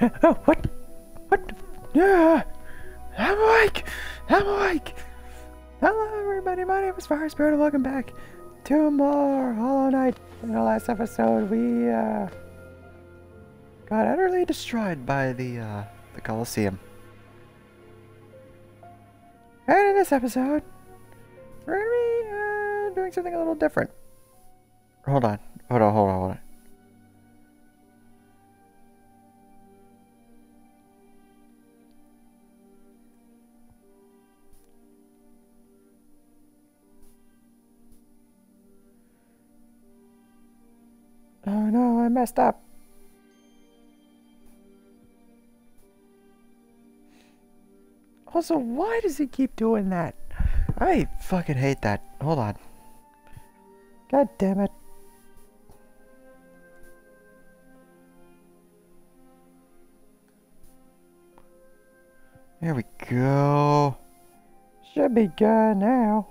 Oh, what? What? Yeah. I'm awake. I'm awake. Hello, everybody. My name is Fire Spirit, and welcome back to more Hollow Knight. In the last episode, we uh, got utterly destroyed by the uh, the Colosseum. And in this episode, we're gonna be uh, doing something a little different. Hold on. Hold on. Hold on. Hold on. I messed up. Also, why does he keep doing that? I fucking hate that. Hold on. God damn it. There we go. Should be good now.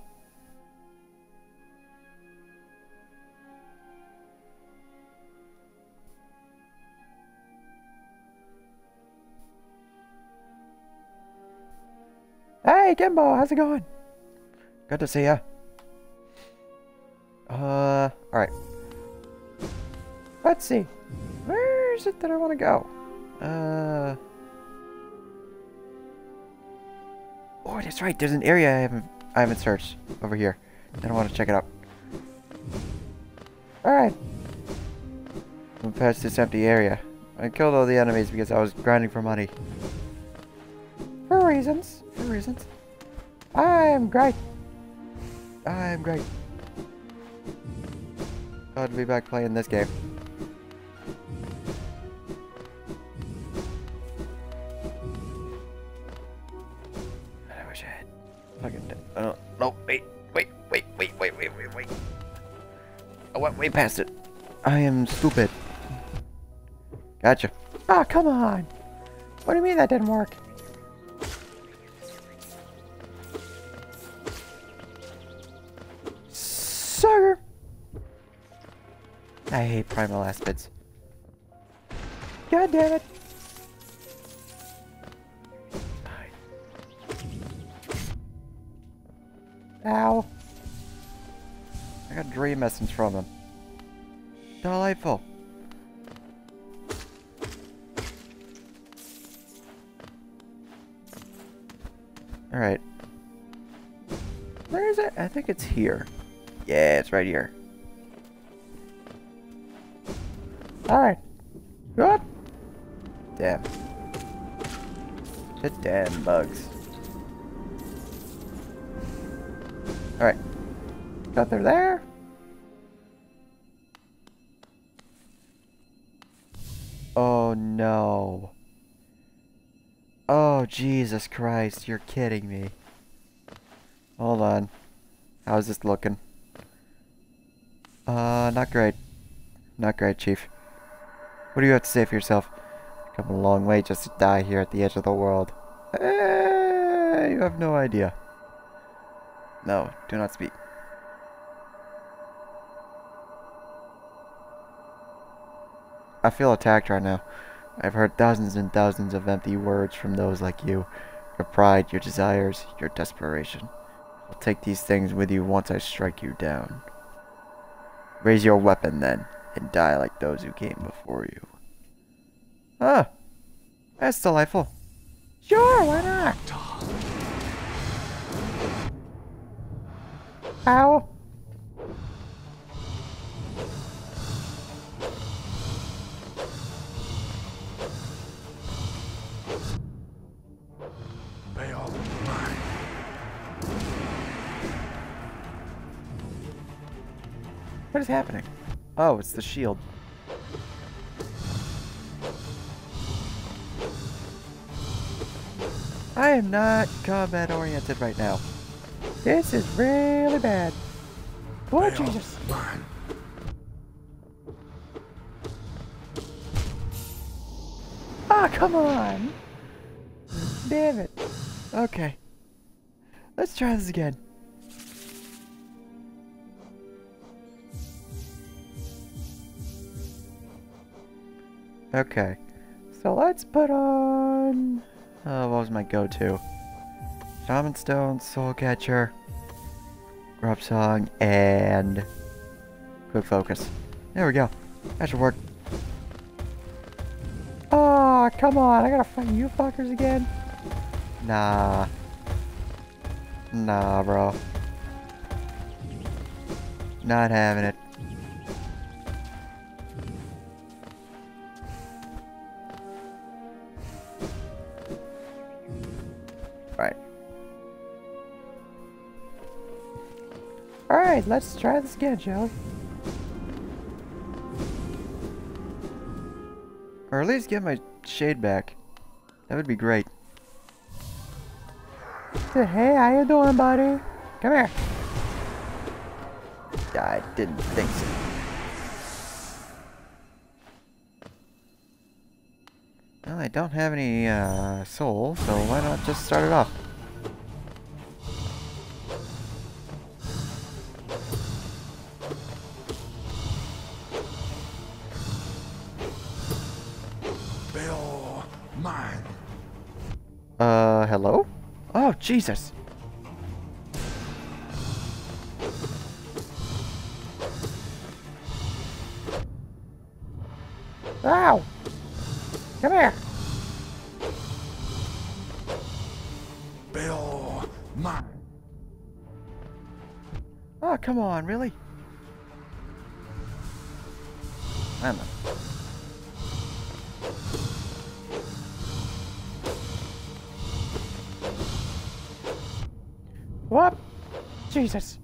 Hey, Kimbo, how's it going? Good to see ya. Uh, alright. Let's see. Where is it that I want to go? Uh... Oh, that's right. There's an area I haven't I haven't searched over here. I don't want to check it out. Alright. I'm past this empty area. I killed all the enemies because I was grinding for money. For reasons. For reasons. I am great. I am great. Glad to be back playing this game. I wish I had fucking. Oh no! Wait! Wait! Wait! Wait! Wait! Wait! Wait! Wait! I went way past it. I am stupid. Gotcha. Ah, come on! What do you mean that didn't work? I hate primal aspids. God damn it! Ow. I got dream essence from him. Delightful. Alright. Where is it? I think it's here. Yeah, it's right here. Alright. What? Damn. Just damn bugs. Alright. Got there there. Oh no. Oh Jesus Christ, you're kidding me. Hold on. How's this looking? Uh, not great. Not great, Chief. What do you have to say for yourself? Come a long way just to die here at the edge of the world. Eh, you have no idea. No, do not speak. I feel attacked right now. I've heard thousands and thousands of empty words from those like you. Your pride, your desires, your desperation. I'll take these things with you once I strike you down. Raise your weapon then, and die like those who came before you. Ah, that's delightful. Sure, why not? Ow. Baal mine. What is happening? Oh, it's the shield. I am not combat oriented right now. This is really bad. Baal Jesus. mine. Ah, come on. Damn it. Okay. Let's try this again. Okay. So let's put on. Uh, what was my go-to? Shaman Stone, Soul Catcher, Grub Song, and Quick Focus. There we go. That should work. Oh, come on. I gotta fight you fuckers again? Nah. Nah, bro. Not having it. Alright, let's try this again, shall we? Or at least get my shade back. That would be great. Hey, how you doing, buddy? Come here. I didn't think so. Well, I don't have any uh, soul, so why not just start it off? Hello? Oh, Jesus. Ow! Come here! Bill, mine. Oh, come on, really? I'm What? Jesus.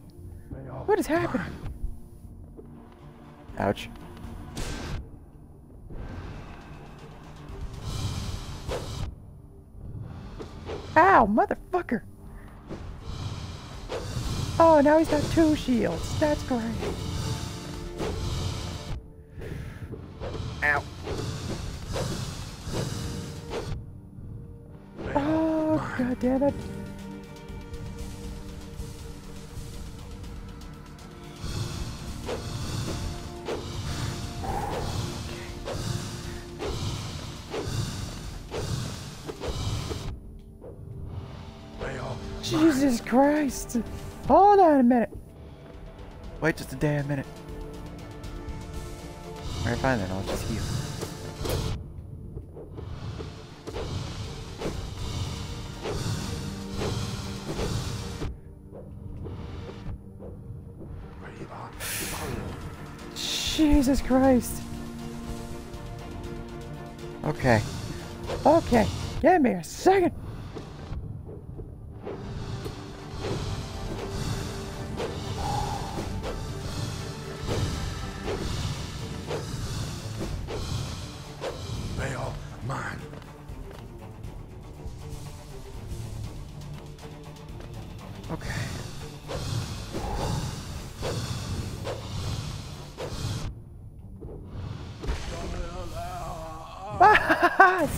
What is happening? Ouch. Ow, motherfucker! Oh, now he's got two shields. That's great. Ow. Oh, god damn it. Christ! Hold on a minute. Wait just a damn minute. Alright, fine then, I'll just heal. Jesus Christ. Okay. Okay, give me a second.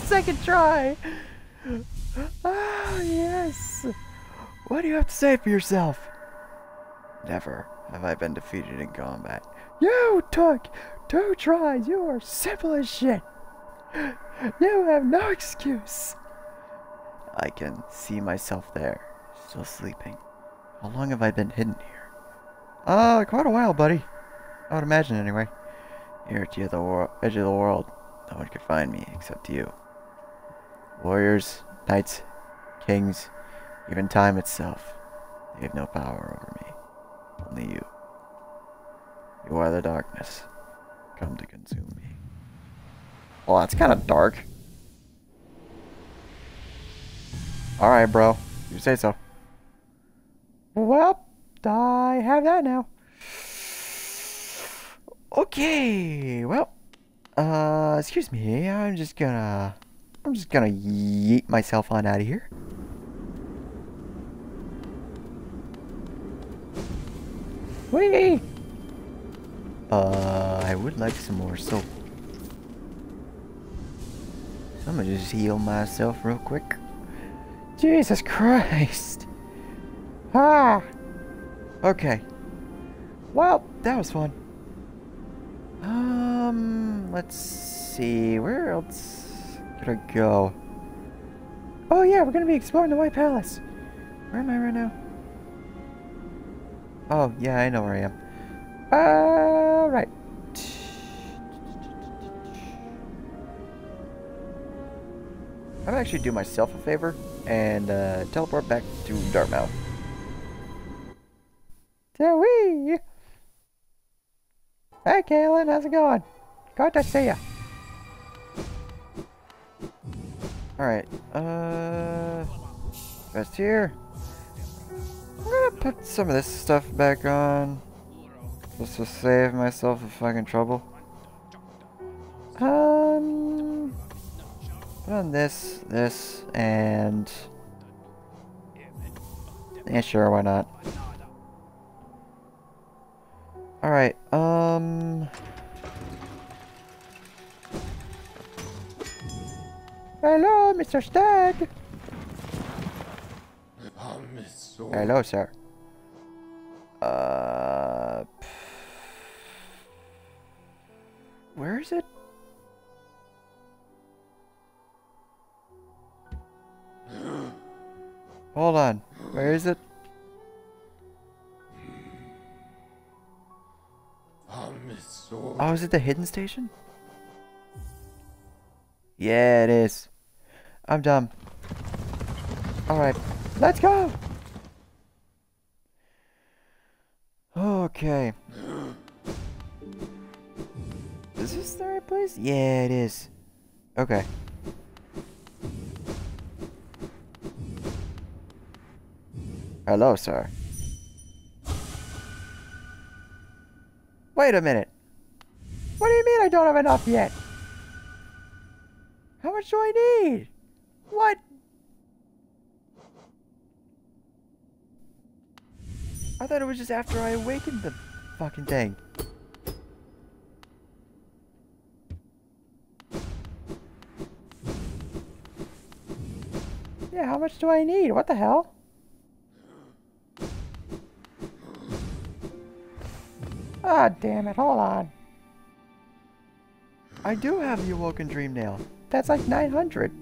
Second try! Ah, yes! What do you have to say for yourself? Never have I been defeated in combat. You took two tries! You are simple as shit! You have no excuse! I can see myself there, still sleeping. How long have I been hidden here? Uh, quite a while, buddy. I would imagine, anyway. Here at the other edge of the world, no one could find me except you. Warriors, knights, kings, even time itself, they have no power over me. Only you. You are the darkness, come to consume me. Well, that's kind of dark. Alright, bro. You say so. Well, I have that now. Okay, well, uh, excuse me, I'm just gonna, I'm just gonna yeet myself on out of here. Whee! Uh, I would like some more soap. So I'm gonna just heal myself real quick. Jesus Christ! Ah! Okay. Well, that was fun. Um, let's see. Where else? Gotta go. Oh yeah, we're gonna be exploring the White Palace. Where am I right now? Oh, yeah, I know where I am. Uh, right. I'm gonna actually do myself a favor and uh, teleport back to Dirtmouth. So. Hey, Kaylin, how's it going? Good to see ya. Alright, uh. Best here. I'm gonna put some of this stuff back on. Just to save myself a fucking trouble. Um. Put on this, this, and. Yeah, sure, why not? Alright, um... Hello, Mr. Stag! Hello, sir. Uh... Where is it? Hold on. Where is it? Oh, is it the hidden station? Yeah, it is. I'm dumb. Alright, let's go! Okay. Is this the right place? Yeah, it is. Okay. Hello, sir. Wait a minute. What do you mean I don't have enough yet? How much do I need? What? I thought it was just after I awakened the fucking thing. Yeah, how much do I need? What the hell? Ah, damn it. Hold on. I do have the Awoken Dream Nail. That's like 900.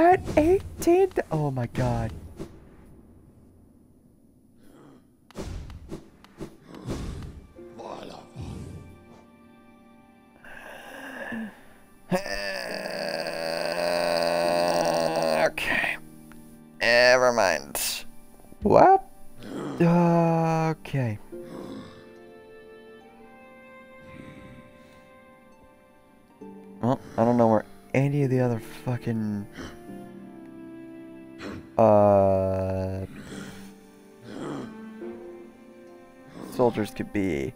At 18? Oh my god. Okay. Never mind. What? Okay. Well, I don't know where any of the other fucking... Soldiers could be.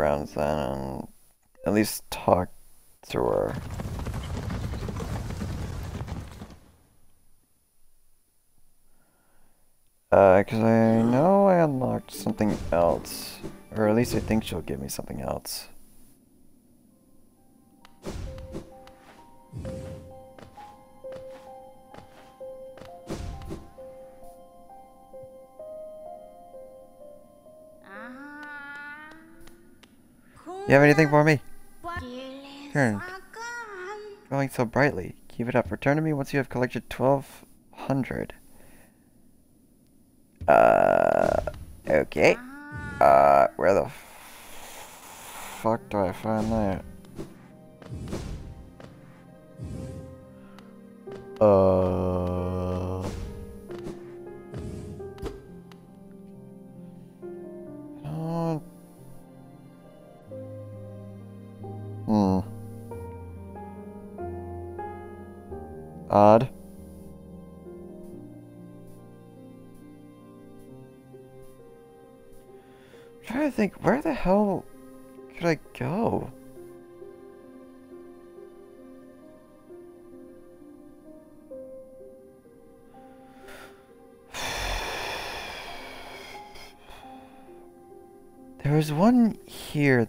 Resting then and at least talk to her. Uh, cause I know I unlocked something else. Or at least I think she'll give me something else. You have anything for me? Turn. Glowing so brightly. Keep it up. Return to me once you have collected 1200. Uh, okay. Uh, where the fuck do I find that?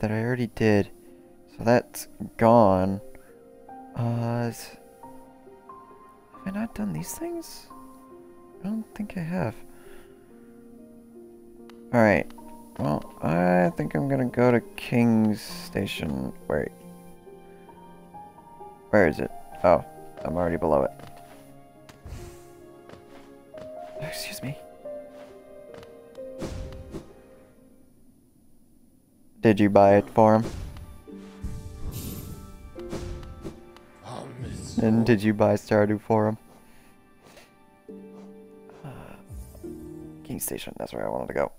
That I already did, so that's gone. Uh, have I not done these things? I don't think I have. Alright, well, I think I'm gonna go to King's Station. Wait. Where is it? Oh, I'm already below it. Did you buy it for him? And did you buy Stardew for him? Uh, King Station, that's where I wanted to go.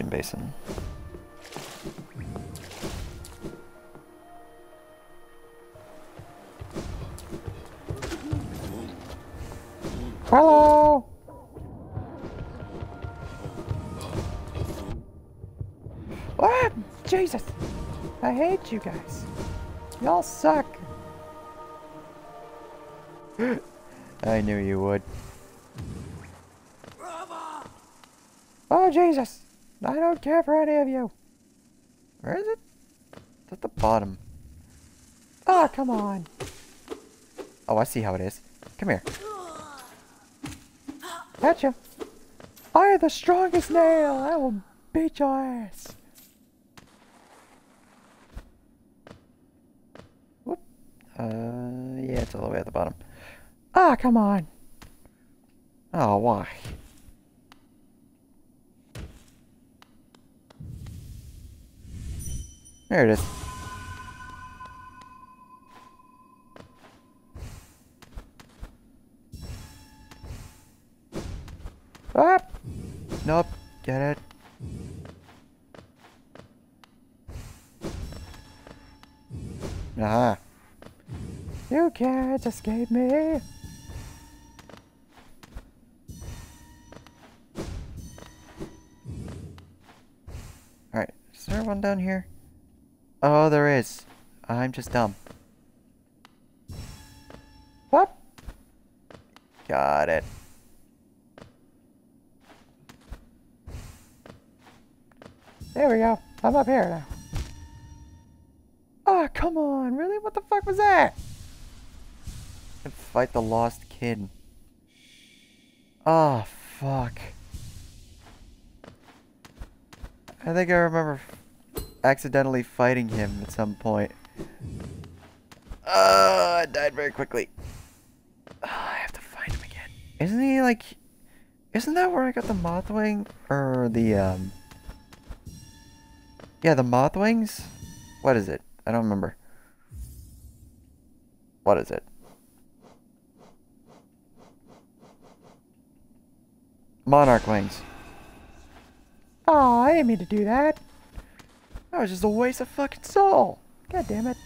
Gonna go to the ancient basin. Hello. Ah, Jesus! I hate you guys. Y'all suck. I knew you would. Oh, Jesus! I don't care for any of you. Where is it? It's at the bottom. Ah, come on. Oh, I see how it is. Come here. Gotcha. I am the strongest nail. I will beat your ass. Whoop. Uh, yeah, it's all the way at the bottom. Ah, come on. Oh, why? There it is. Ah! Nope. Get it. Aha. You can't escape me. Alright, is there one down here? Oh, there is. I'm just dumb. What? Got it. There we go. I'm up here now. Ah, come on. Really? What the fuck was that? And fight the lost kin. Ah, fuck. I think I remember accidentally fighting him at some point. Uh, I died very quickly. Uh, I have to find him again. Isn't he like... Isn't that where I got the Mothwing? Or the, um... Yeah, the Mothwings? What is it? I don't remember. What is it? Monarch Wings. Oh, I didn't mean to do that. That was just a waste of fucking soul. God damn it.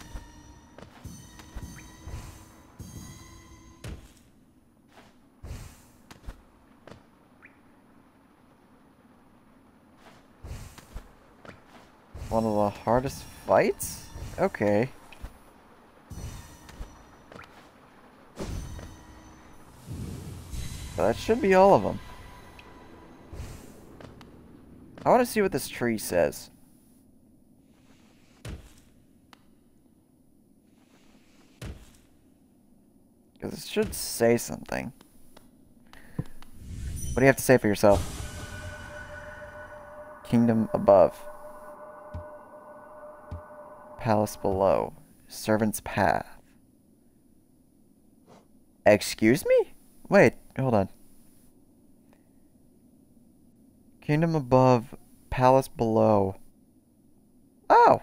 One of the hardest fights? Okay. That should be all of them. I want to see what this tree says. Because it should say something. What do you have to say for yourself? Kingdom above. Palace below. Servant's path. Excuse me? Wait, hold on. Kingdom above, palace below. Oh.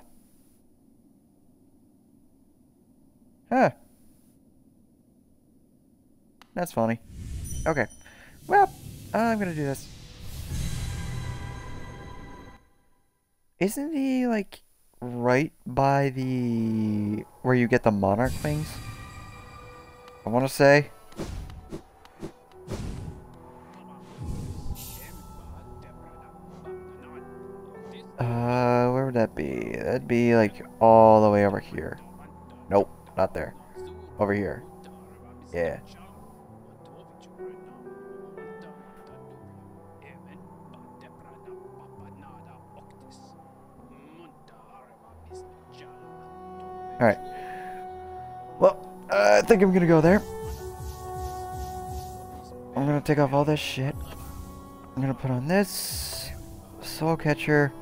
Huh. That's funny. Okay. Well, I'm gonna do this. Isn't he, like, right by the... where you get the monarch things? I want to say. Uh, where would that be? That'd be, like, all the way over here. Nope, not there. Over here. Yeah. Alright. Well, uh, I think I'm gonna go there. I'm gonna take off all this shit. I'm gonna put on this. Soul catcher.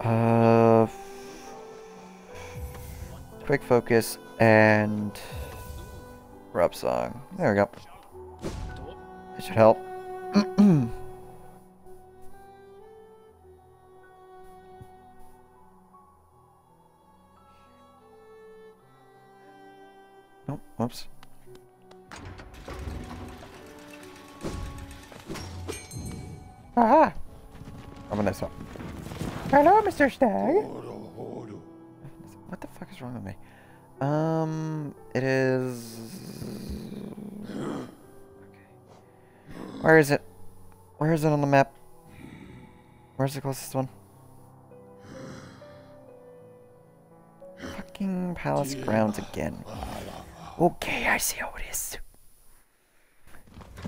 Uh. Quick focus and. Grub song. There we go. It should help. Ah! I'm gonna stop. Hello, Mr. Stag. What the fuck is wrong with me? Um, it is. Okay. Where is it? Where is it on the map? Where's the closest one? Fucking palace grounds again. Okay, I see how it is.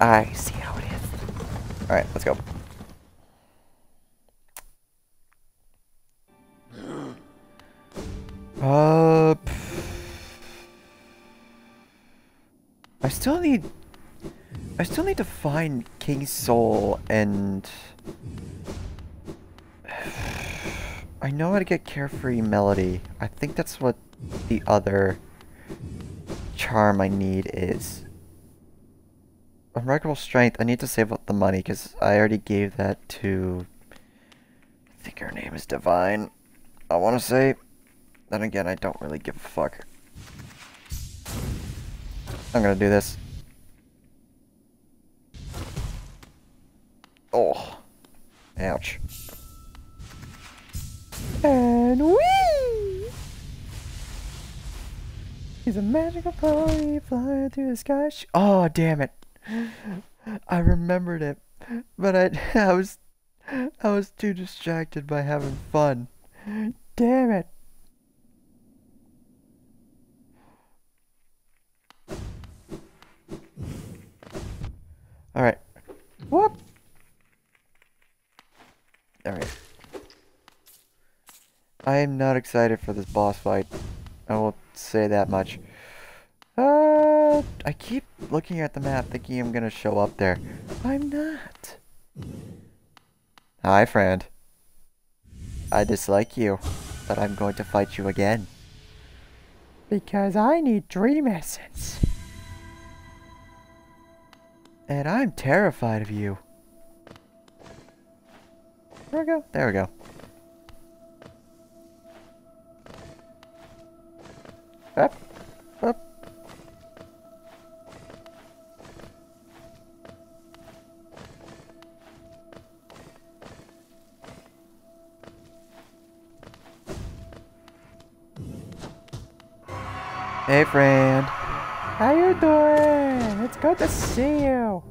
I see how it is. Alright, let's go. Uh. I still need. I still need to find King's Soul and. I know how to get Carefree Melody. I think that's what the other charm I need is. Unbreakable Strength, I need to save up the money because I already gave that to. I think her name is Divine. I want to say. Then again, I don't really give a fuck. I'm gonna do this. Oh. Ouch. And wee! He's a magical pony flying through the sky. Oh, damn it. I remembered it. But I, I was, I was too distracted by having fun. Damn it. Alright. Whoop! Alright. I am not excited for this boss fight. I won't say that much. Uh, I keep looking at the map thinking I'm gonna show up there. I'm not. Hi, friend. I dislike you, but I'm going to fight you again. Because I need dream essence. And I'm terrified of you. There we go. There we go. Up. Up. Hey, friend. How you doing? It's good to see you.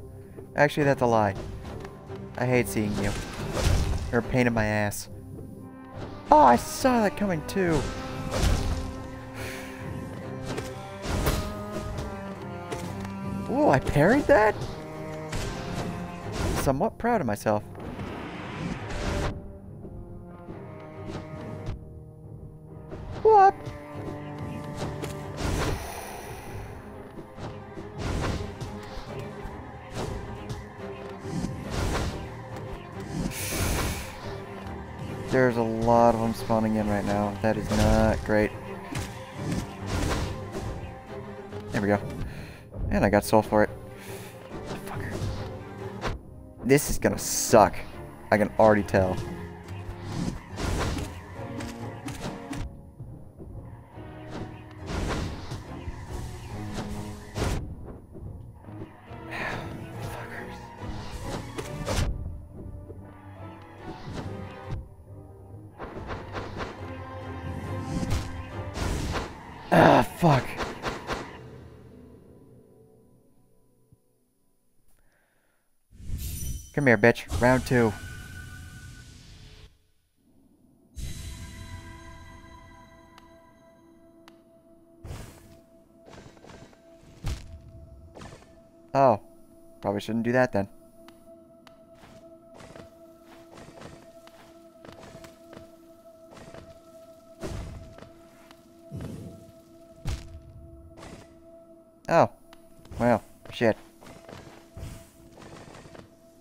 Actually, that's a lie. I hate seeing you. You're a pain in my ass. Oh, I saw that coming too. Oh, I parried that? Somewhat proud of myself. Spawning in right now. That is not great. There we go. And I got soul for it. Fucker. This is gonna suck. I can already tell. Fuck? Come here, bitch. Round two. Oh. Probably shouldn't do that then. Shit.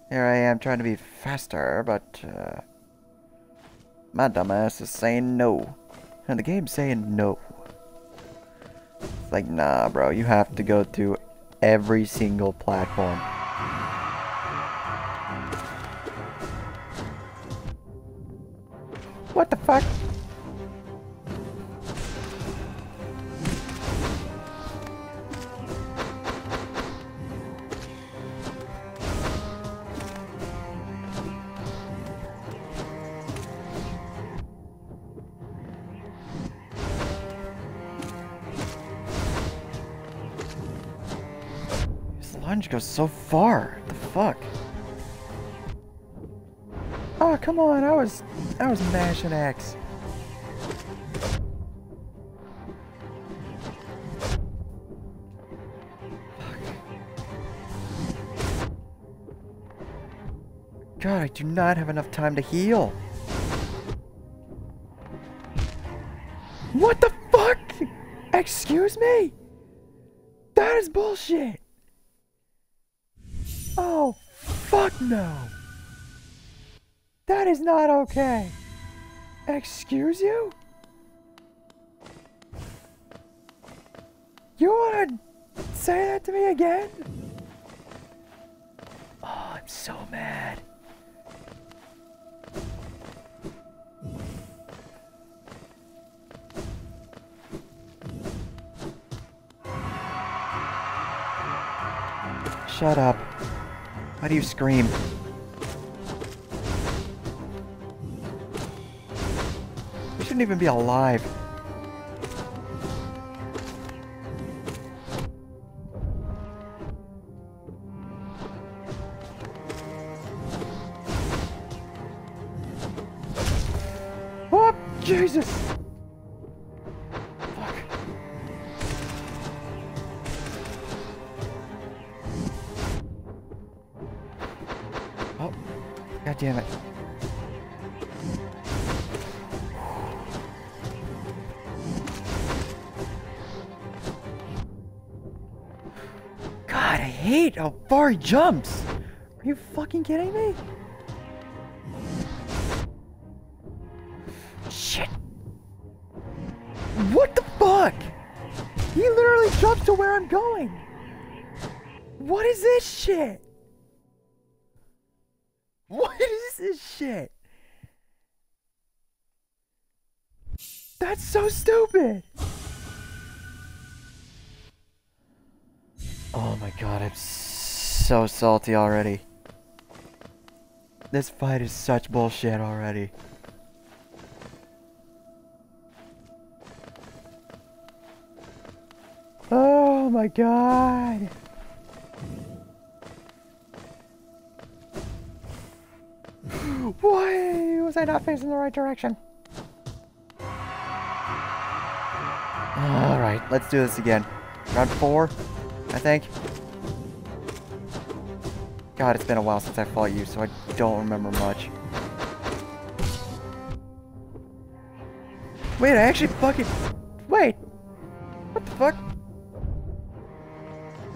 Here I am trying to be faster, but, uh... My dumbass is saying no. And the game's saying no. It's like, nah, bro, you have to go through every single platform. Far. What the fuck? Oh, come on. I was I was mashing X. God, I do not have enough time to heal. No. That is not okay. Excuse you? You wanna say that to me again? Oh, I'm so mad. Shut up. Why do you scream? You shouldn't even be alive. He jumps. Are you fucking kidding me? Shit. What the fuck? He literally jumps to where I'm going. What is this shit? What is this shit? That's so stupid. Oh my god, I'm so salty already. This fight is such bullshit already. Oh my god. Why was I not facing the right direction? Alright, let's do this again. Round four, I think. God, it's been a while since I fought you, so I don't remember much. Wait, I actually fucking... Wait! What the fuck?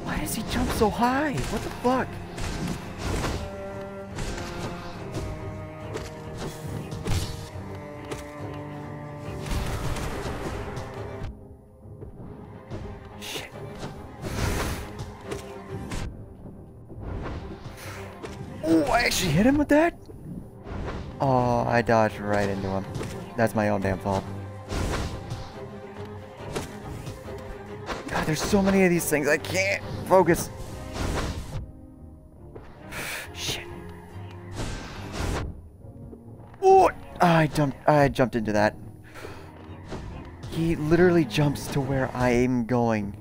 Why does he jump so high? What the fuck? I hit him with that? Oh, I dodged right into him. That's my own damn fault. God, there's so many of these things. I can't focus. Shit. Oh, I jumped. I jumped into that. He literally jumps to where I am going.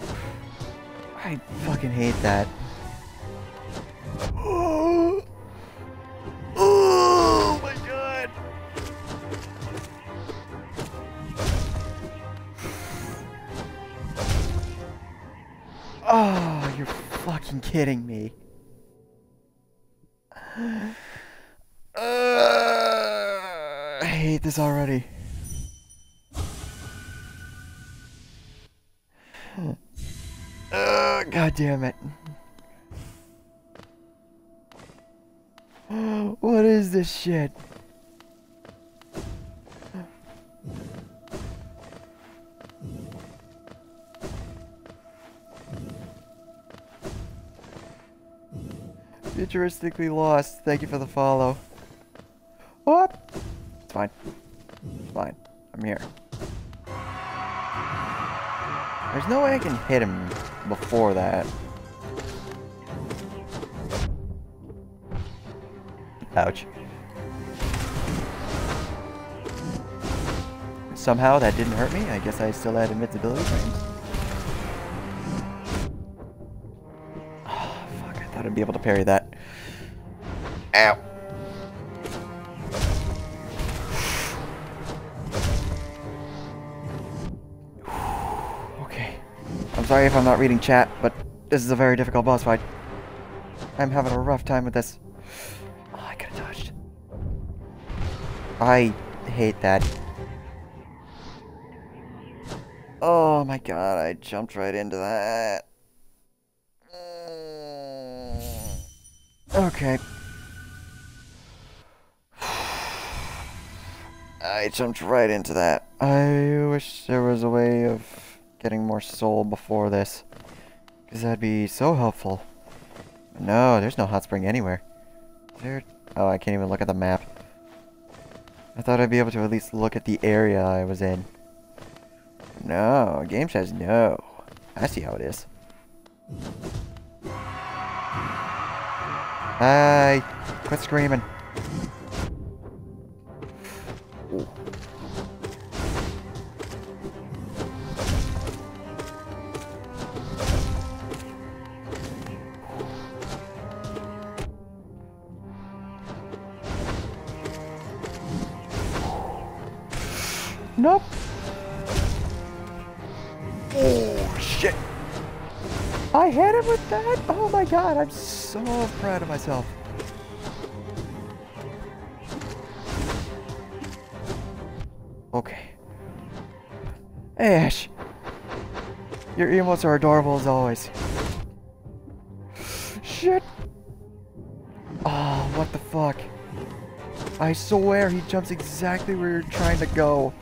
I fucking hate that. Kidding me. Uh, I hate this already. Uh, God damn it. What is this shit? Futuristically lost. Thank you for the follow. What? It's fine. It's fine. I'm here. There's no way I can hit him before that. Ouch. Somehow that didn't hurt me. I guess I still had invincibility frames. Oh, fuck. I thought I'd be able to parry that. Sorry if I'm not reading chat, but this is a very difficult boss fight. I'm having a rough time with this. Oh, I could have touched. I hate that. Oh my god, I jumped right into that. Okay. I jumped right into that. I wish there was a way of getting more soul before this. Because that'd be so helpful. No, there's no hot spring anywhere. There... Oh, I can't even look at the map. I thought I'd be able to at least look at the area I was in. No, game says no. I see how it is. Hey, Quit screaming. God, I'm so proud of myself. Okay. Hey, Ash. Your emotes are adorable as always. Shit. Oh, what the fuck. I swear he jumps exactly where you're trying to go.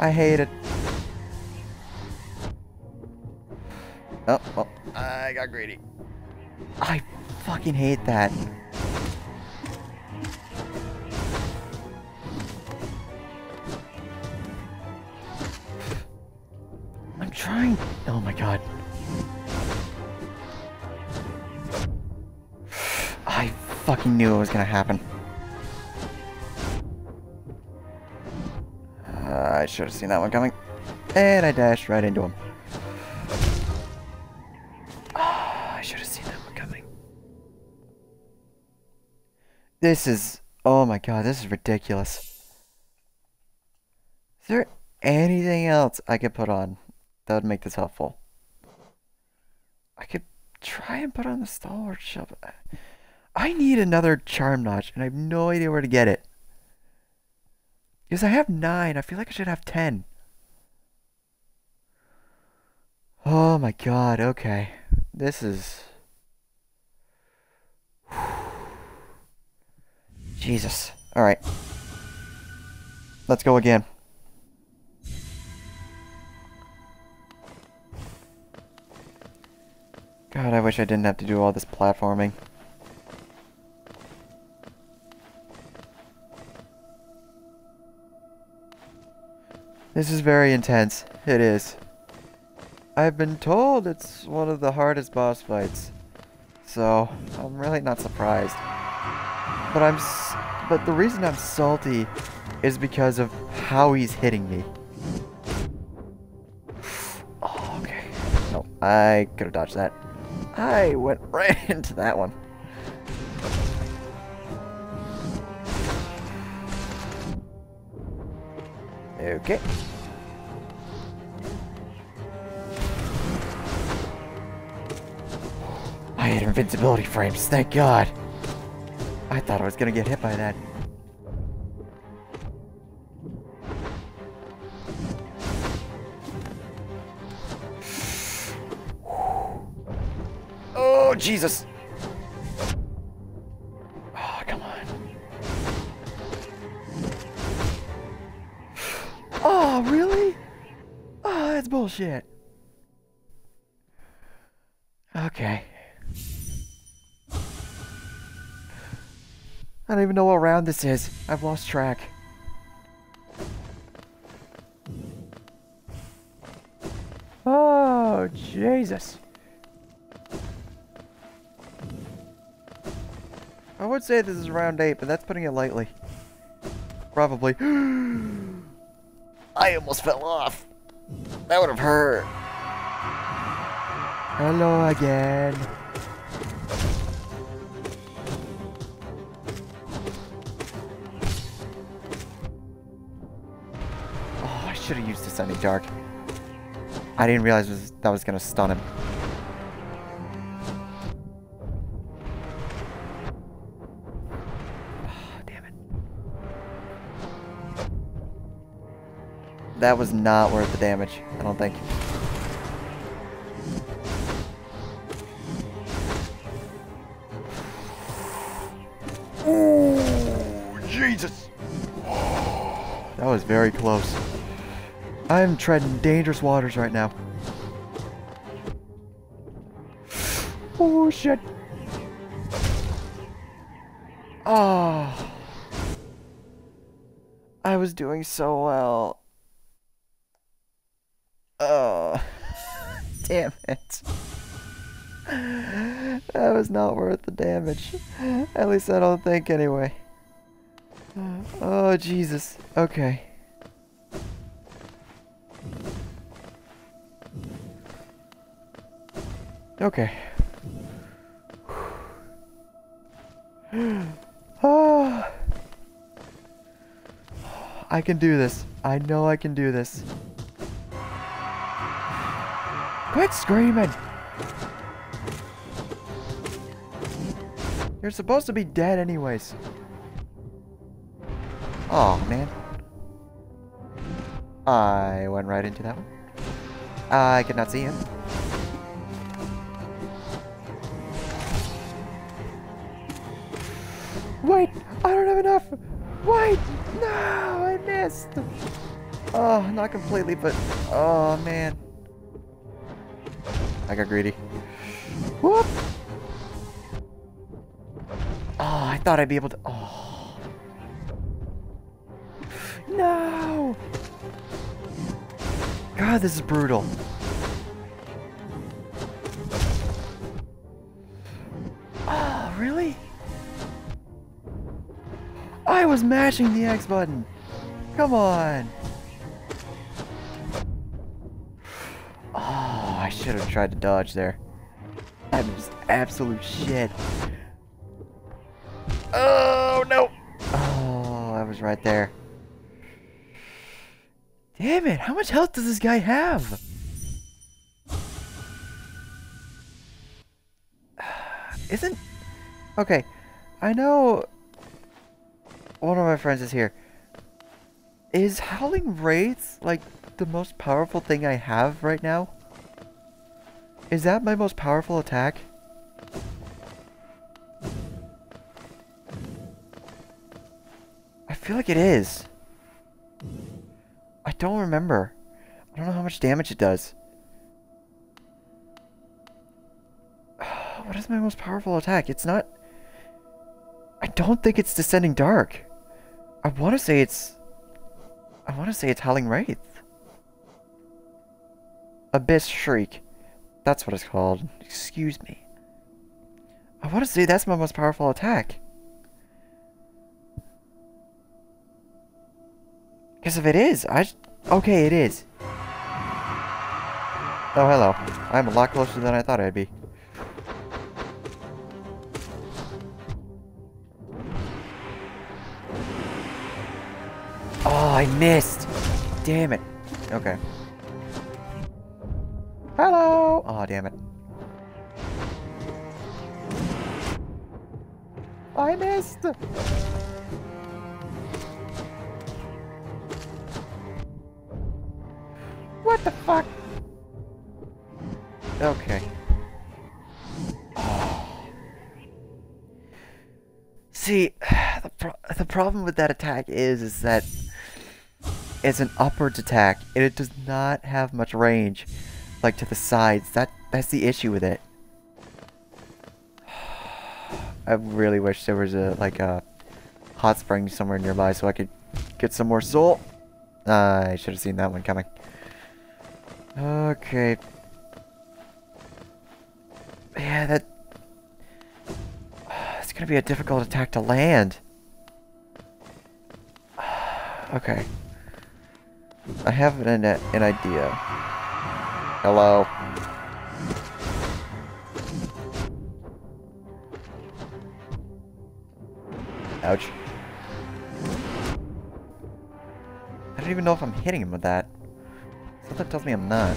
I hate it. Oh, well, I got greedy. Fucking hate that. I'm trying. Oh my god. I fucking knew it was gonna happen. Uh, I should have seen that one coming. And I dashed right into him. This is... Oh my god, this is ridiculous. Is there anything else I could put on that would make this helpful? I could try and put on the stalwart shell. I need another charm notch, and I have no idea where to get it. Because I have nine. I feel like I should have ten. Oh my god, okay. This is... Jesus. Alright. Let's go again. God, I wish I didn't have to do all this platforming. This is very intense. It is. I've been told it's one of the hardest boss fights. So, I'm really not surprised. But I'm but the reason I'm salty is because of how he's hitting me. Oh, okay. No, I could have dodged that. I went right into that one. Okay. I had invincibility frames, thank God. I thought I was gonna get hit by that. Oh, Jesus! Oh, come on. Oh, really? Oh, that's bullshit. Okay. I don't even know what round this is. I've lost track. Oh, Jesus. I would say this is round 8, but that's putting it lightly. Probably. I almost fell off. That would have hurt. Hello again. Should have used Descending Dark. I didn't realize was, that was going to stun him. Oh, damn it. That was not worth the damage, I don't think. Ooh, Jesus! That was very close. I'm treading dangerous waters right now. Oh, shit. Oh. I was doing so well. Oh. Damn it. That was not worth the damage. At least I don't think anyway. Oh, Jesus. Okay. Okay. Ah. I can do this. I know I can do this. Quit screaming! You're supposed to be dead anyways. Oh, man. I went right into that one. I could not see him. Missed! Oh, not completely, but... Oh, man. I got greedy. Whoop! Oh, I thought I'd be able to... Oh. No! God, this is brutal. Oh, really? I was mashing the X button. Come on. Oh, I should have tried to dodge there. That was absolute shit. Oh, no. Oh, I was right there. Damn it, how much health does this guy have? Isn't... Okay, I know one of my friends is here. Is Howling Wraiths, like, the most powerful thing I have right now? Is that my most powerful attack? I feel like it is. I don't remember. I don't know how much damage it does. What is my most powerful attack? It's not... I don't think it's Descending Dark. I want to say it's... I want to say it's Howling Wraith. Abyss Shriek. That's what it's called. Excuse me. I want to say that's my most powerful attack. Because if it is, I... Okay, it is. Oh, hello. I'm a lot closer than I thought I'd be. I missed! Damn it. Okay. Hello! Oh, damn it. I missed! What the fuck? Okay. See, the, pro the problem with that attack is, is that it's an upwards attack, and it does not have much range, like to the sides. That That's the issue with it. I really wish there was a, like a hot spring somewhere nearby so I could get some more soul. Uh, I should have seen that one coming. Okay. Yeah, that... It's gonna be a difficult attack to land. Okay. I have an, an idea. Hello. Ouch. I don't even know if I'm hitting him with that. Something tells me I'm not.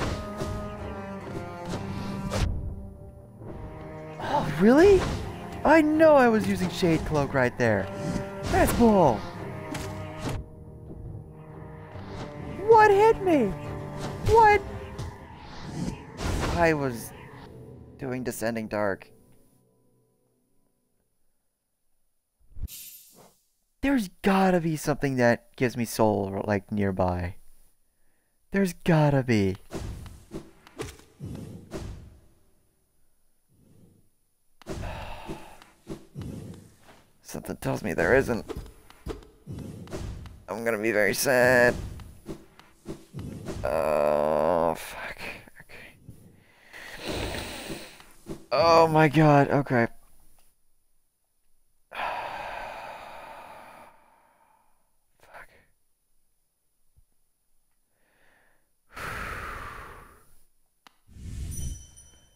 Oh, really? I know I was using Shade Cloak right there. That's bull. What hit me? What? I was doing Descending Dark. There's gotta be something that gives me soul, like, nearby. There's gotta be. Something tells me there isn't. I'm gonna be very sad. Oh, fuck. Okay. Oh my god, okay. fuck.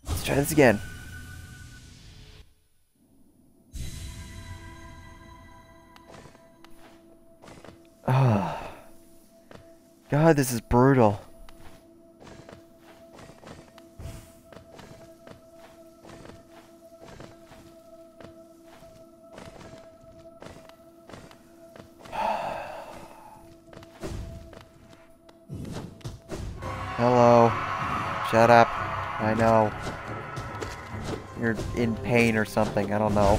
Let's try this again. Oh. God, this is brutal. Hello. Shut up. I know. You're in pain or something. I don't know.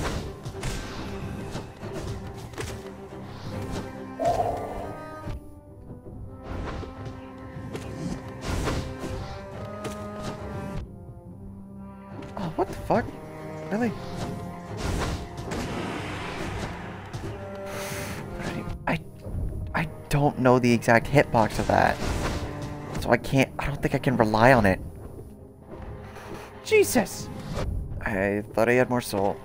Know the exact hitbox of that. So I can't, I don't think I can rely on it. Jesus! I thought I had more soul.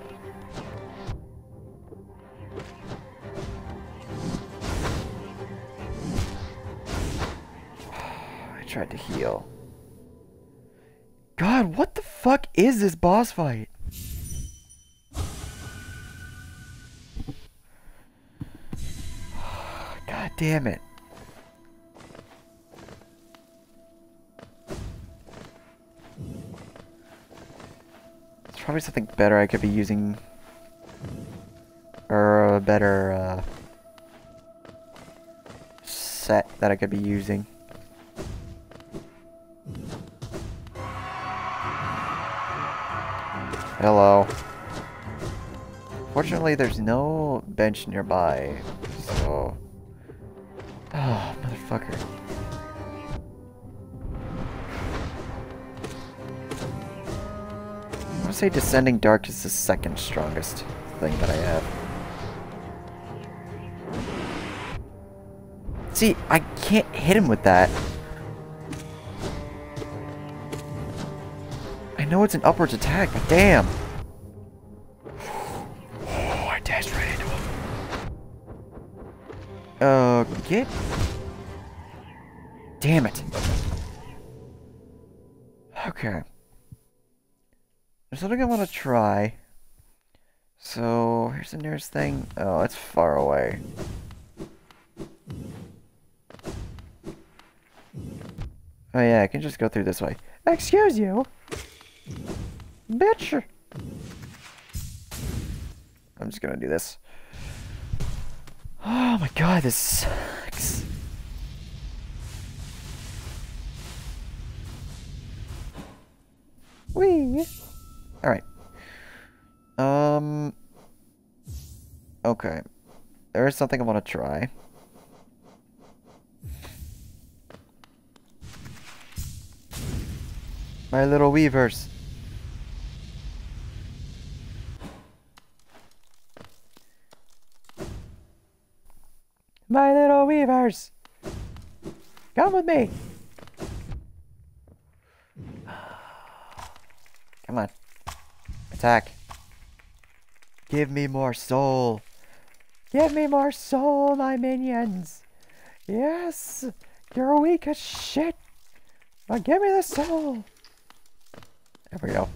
I tried to heal. God, what the fuck is this boss fight? Damn it. There's probably something better I could be using. Or a better uh, set that I could be using. Hello. Fortunately, there's no bench nearby, to say Descending Dark is the second strongest thing that I have. See, I can't hit him with that. I know it's an upwards attack, but damn. Oh, I dashed right into him. Uh, okay. damn it. Something I want to try. So, here's the nearest thing. Oh, it's far away. Oh yeah, I can just go through this way. Excuse you? Bitch! I'm just gonna do this. Oh my god, this sucks. There is something I want to try. My little weavers. My little weavers. Come with me. Come on. Attack. Give me more soul. Give me more soul, my minions. Yes. You're weak as shit. But give me the soul. There we go.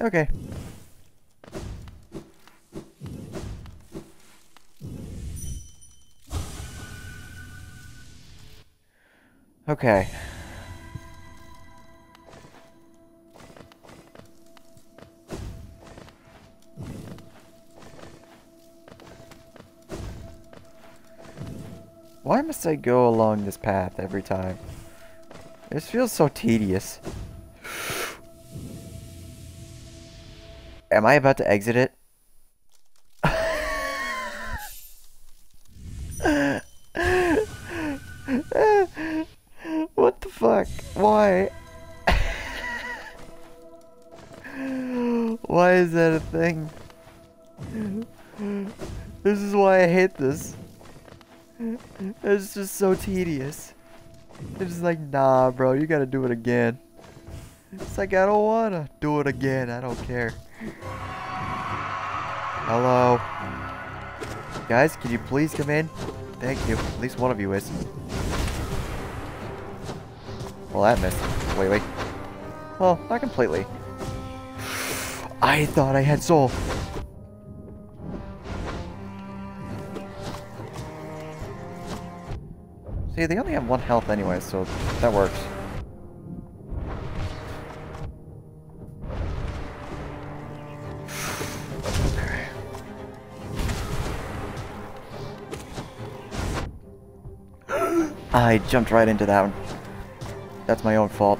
Okay. Okay. Why must I go along this path every time? This feels so tedious. Am I about to exit it? So tedious. It's just like, nah, bro, you gotta do it again. It's like, I don't wanna do it again. I don't care. Hello. Guys, can you please come in? Thank you. At least one of you is. Well, that missed. Wait, wait. Well, not completely. I thought I had soul. See, they only have one health anyway, so that works. I jumped right into that one. That's my own fault.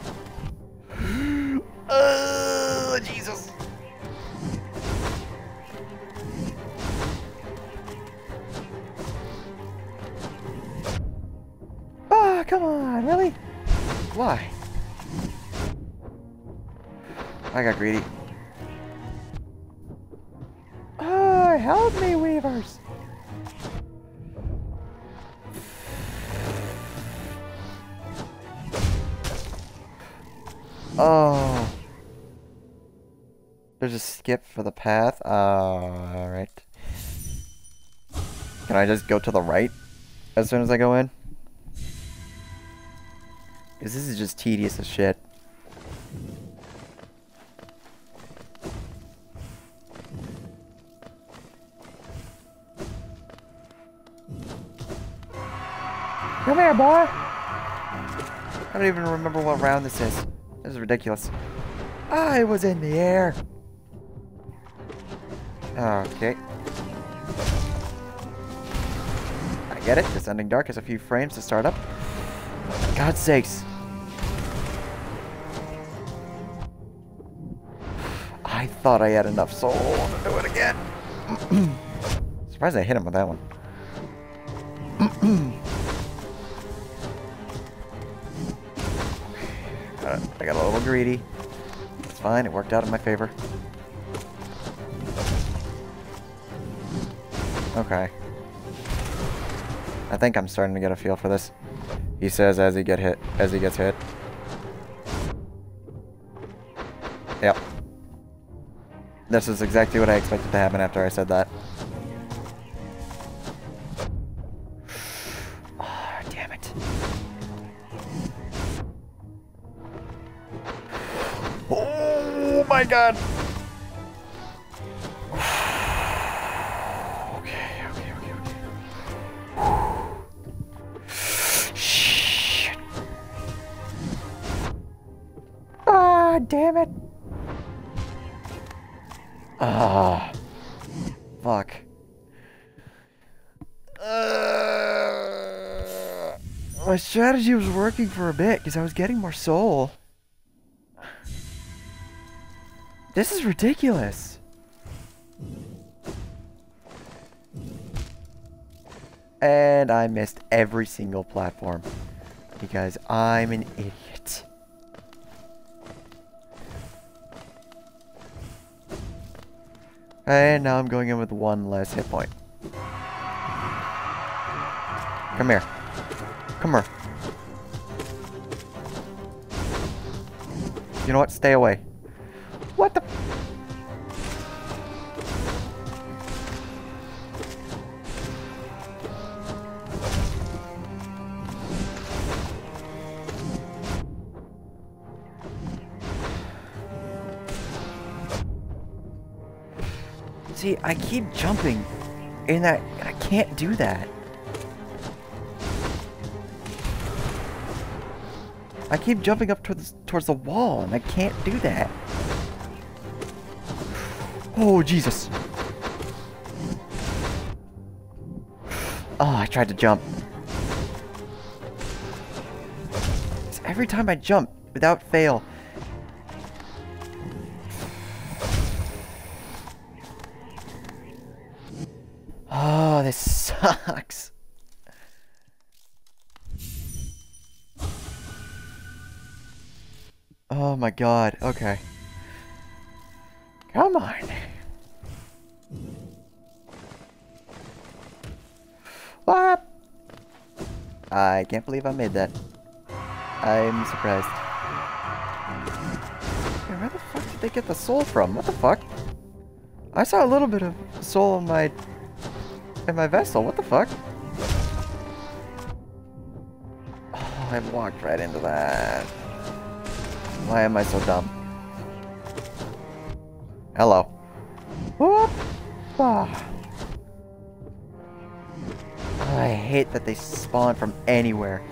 Greedy. Ah, help me, Weavers! Oh. There's a skip for the path. Alright. Can I just go to the right as soon as I go in? Because this is just tedious as shit. Come here, boy! I don't even remember what round this is. This is ridiculous. Ah, I was in the air! Okay. I get it. Descending Dark has a few frames to start up. God's sakes. I thought I had enough soul to do it again. Surprised I hit him with that one. I got a little greedy. It's fine, it worked out in my favor. Okay. I think I'm starting to get a feel for this. He says as he get hit as he gets hit. Yep. This is exactly what I expected to happen after I said that. My god. okay, okay, okay, okay. Shit. Ah, damn it. Ah. Fuck. Uh, my strategy was working for a bit because I was getting more soul. This is ridiculous. And I missed every single platform because I'm an idiot. And now I'm going in with one less hit point. Come here. Come here. You know what? Stay away. See, I keep jumping, and I, I can't do that. I keep jumping up towards, towards the wall, and I can't do that. Oh, Jesus. Oh, I tried to jump. Every time I jump, without fail, sucks. Oh my god, okay. Come on. What? I can't believe I made that. I'm surprised. where the fuck did they get the soul from? What the fuck? I saw a little bit of soul in my in my vessel. What the fuck? Oh, I walked right into that. Why am I so dumb? Hello. Whoop! Ah. I hate that they spawn from anywhere.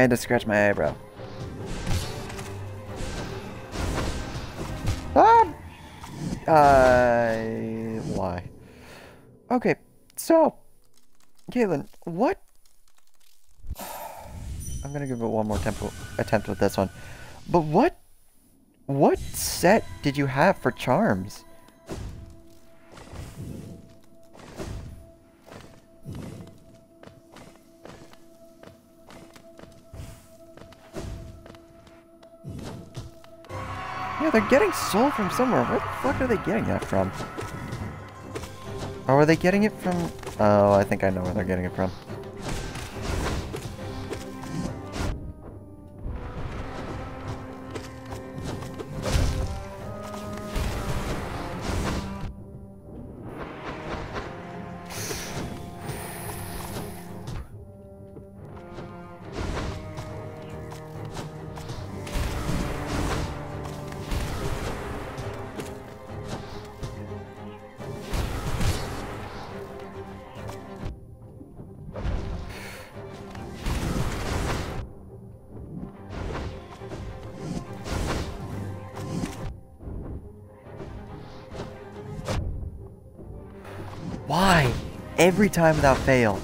I had, to scratch my eyebrow. Ah! Uh, why? Okay, so, Caitlin, what? I'm gonna give it one more tempo attempt with this one. But what, what set did you have for charms? Yeah, they're getting soul from somewhere. Where the fuck are they getting that from? Or are they getting it from... Oh, I think I know where they're getting it from. Every time without fail.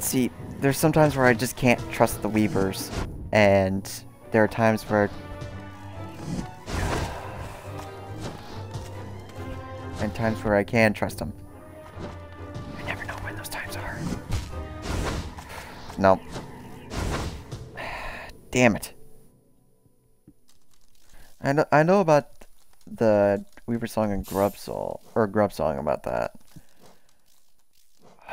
See, there's sometimes where I just can't trust the Weavers, and there are times where... And times where I can trust them. I never know when those times are. Nope. I know, I know about the Weaver song and Grub Soul or Grub song about that.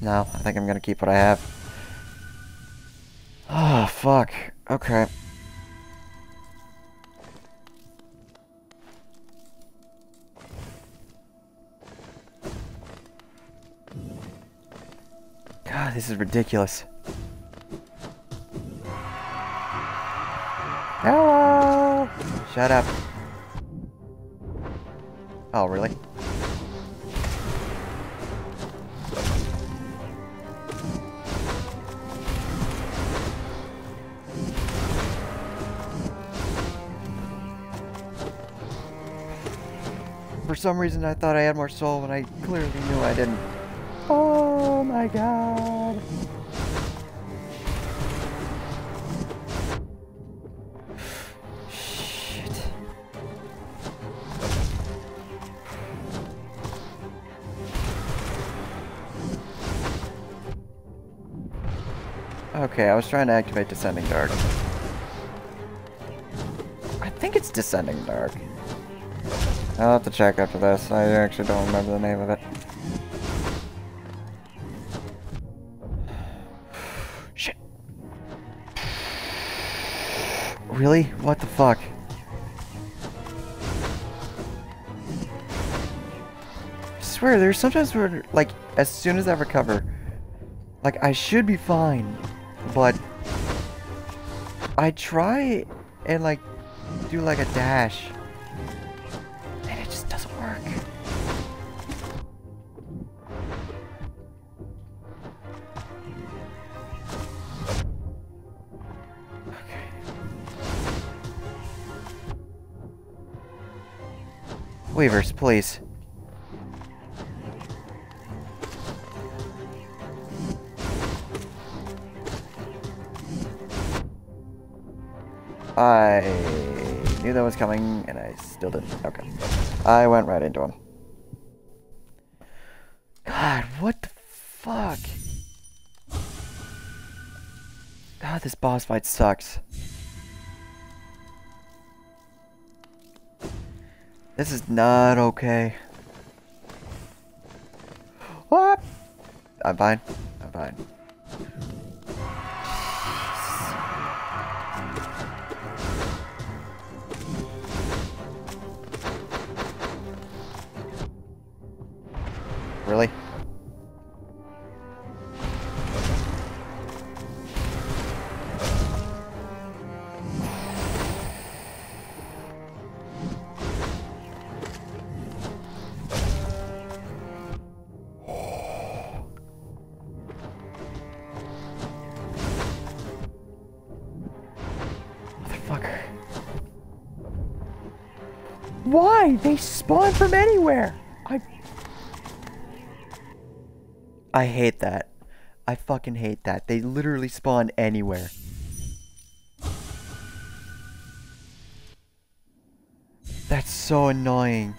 No, I think I'm gonna keep what I have. Oh, fuck. Okay. God, this is ridiculous. Hello! Shut up. Oh, really? For some reason, I thought I had more soul when I clearly knew I didn't. Oh my god. Shit. Okay, I was trying to activate Descending Dark. I think it's Descending Dark. I'll have to check after this. I actually don't remember the name of it. Really? What the fuck? I swear, there's sometimes where, like, as soon as I recover, like, I should be fine, but I try and, like, do, like, a dash, Weavers, please. I knew that was coming, and I still didn't. Okay. I went right into him. God, what the fuck? God, this boss fight sucks. This is not okay. What? I'm fine. I'm fine. Really? Spawn from anywhere. I I hate that. I fucking hate that. They literally spawn anywhere. That's so annoying.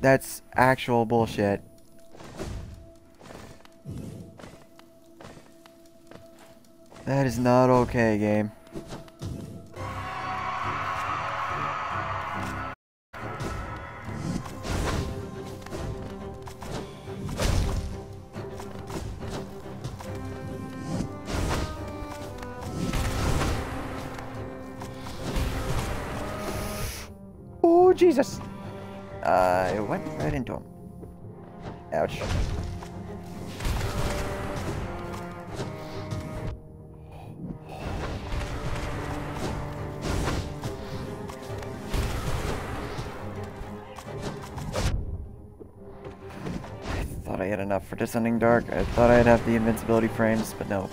That's actual bullshit. That is not okay, game. Uh, I went right into him. Ouch. I thought I had enough for Descending Dark. I thought I'd have the invincibility frames, but no.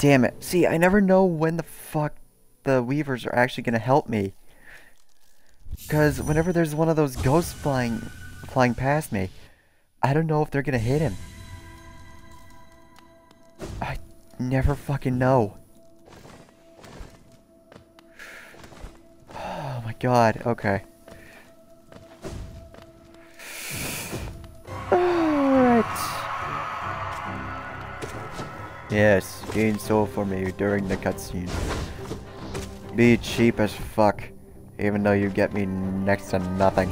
Damn it. See, I never know when the fuck the weavers are actually gonna help me. Because whenever there's one of those ghosts flying flying past me. I don't know if they're gonna hit him. I never fucking know. Oh my god, okay. Yes, gain soul for me during the cutscene. Be cheap as fuck, even though you get me next to nothing.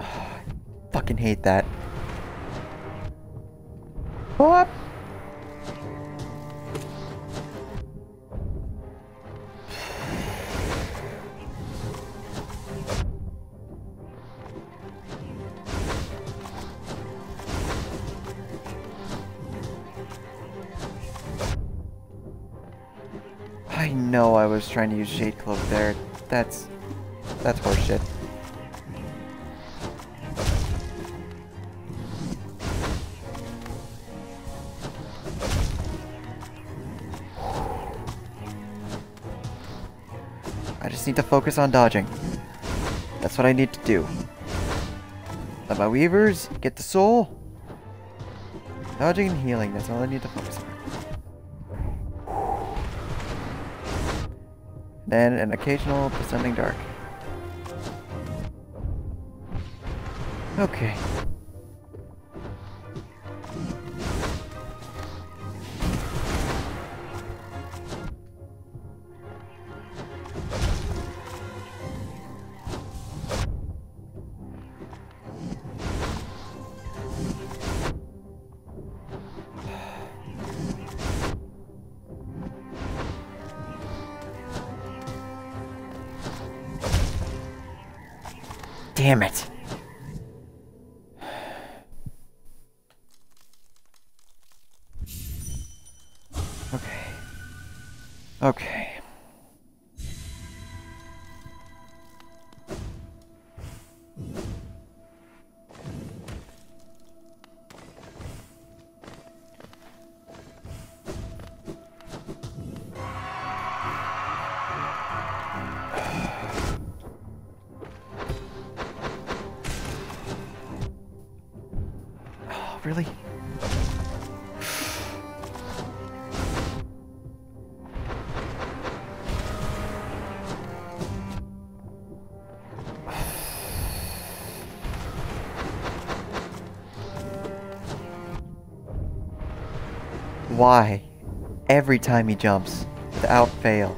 Fucking hate that. What? I know I was trying to use Shade Cloak there. That's... That's horseshit. I just need to focus on dodging. That's what I need to do. Let my weavers get the soul. Dodging and healing, that's all I need to focus on. Then an occasional descending dark. Okay. Every time he jumps, without fail.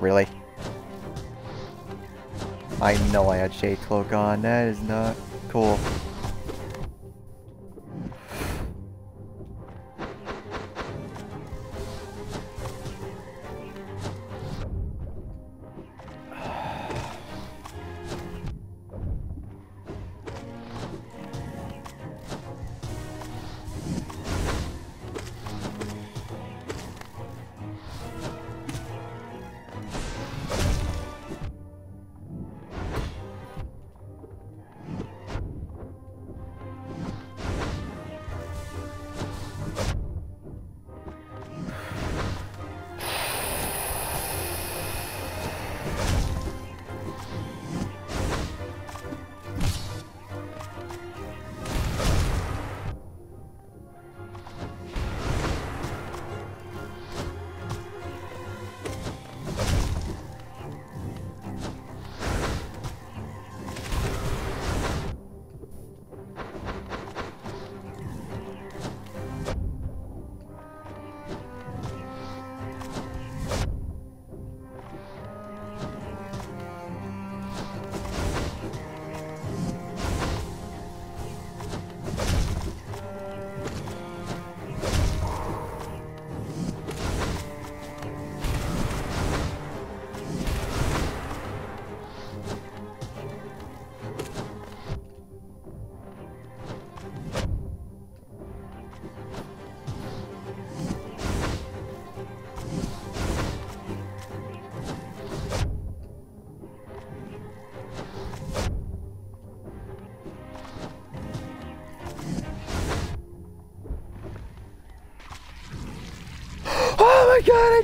Really? I know I had Shade Cloak on. That is not cool.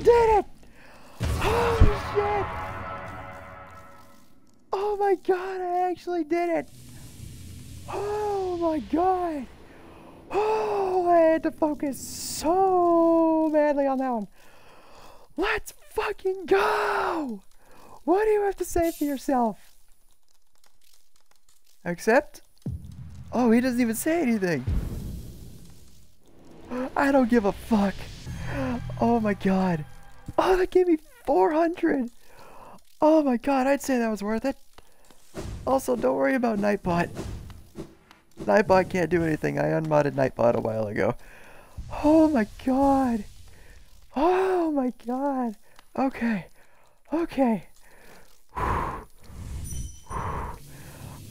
Did it! Holy shit! Oh my god, I actually did it! Oh my god! Oh, I had to focus so badly on that one. Let's fucking go! What do you have to say for yourself? Accept? Oh, he doesn't even say anything. I don't give a fuck. Oh my god. Oh, that gave me 400. Oh my god, I'd say that was worth it. Also, don't worry about Nightbot. Nightbot can't do anything. I unmodded Nightbot a while ago. Oh my god. Oh my god. Okay. Okay.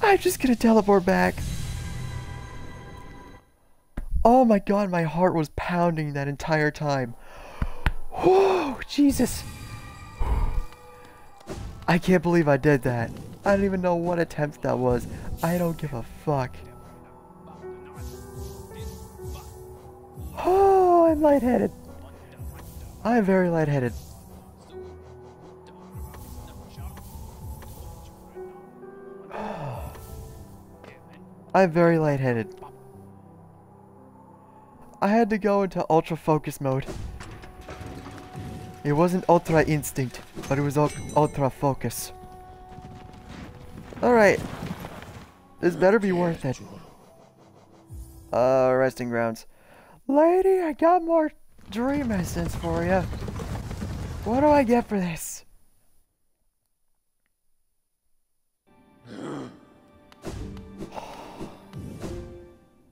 I'm just gonna teleport back. Oh my god, my heart was pounding that entire time. Whoa, Jesus. I can't believe I did that. I don't even know what attempt that was. I don't give a fuck. Oh, I'm lightheaded. I'm very lightheaded. I'm very lightheaded. I had to go into ultra focus mode. It wasn't ultra instinct, but it was ultra focus. Alright. This better be worth it. Uh, resting grounds. Lady, I got more dream essence for you. What do I get for this?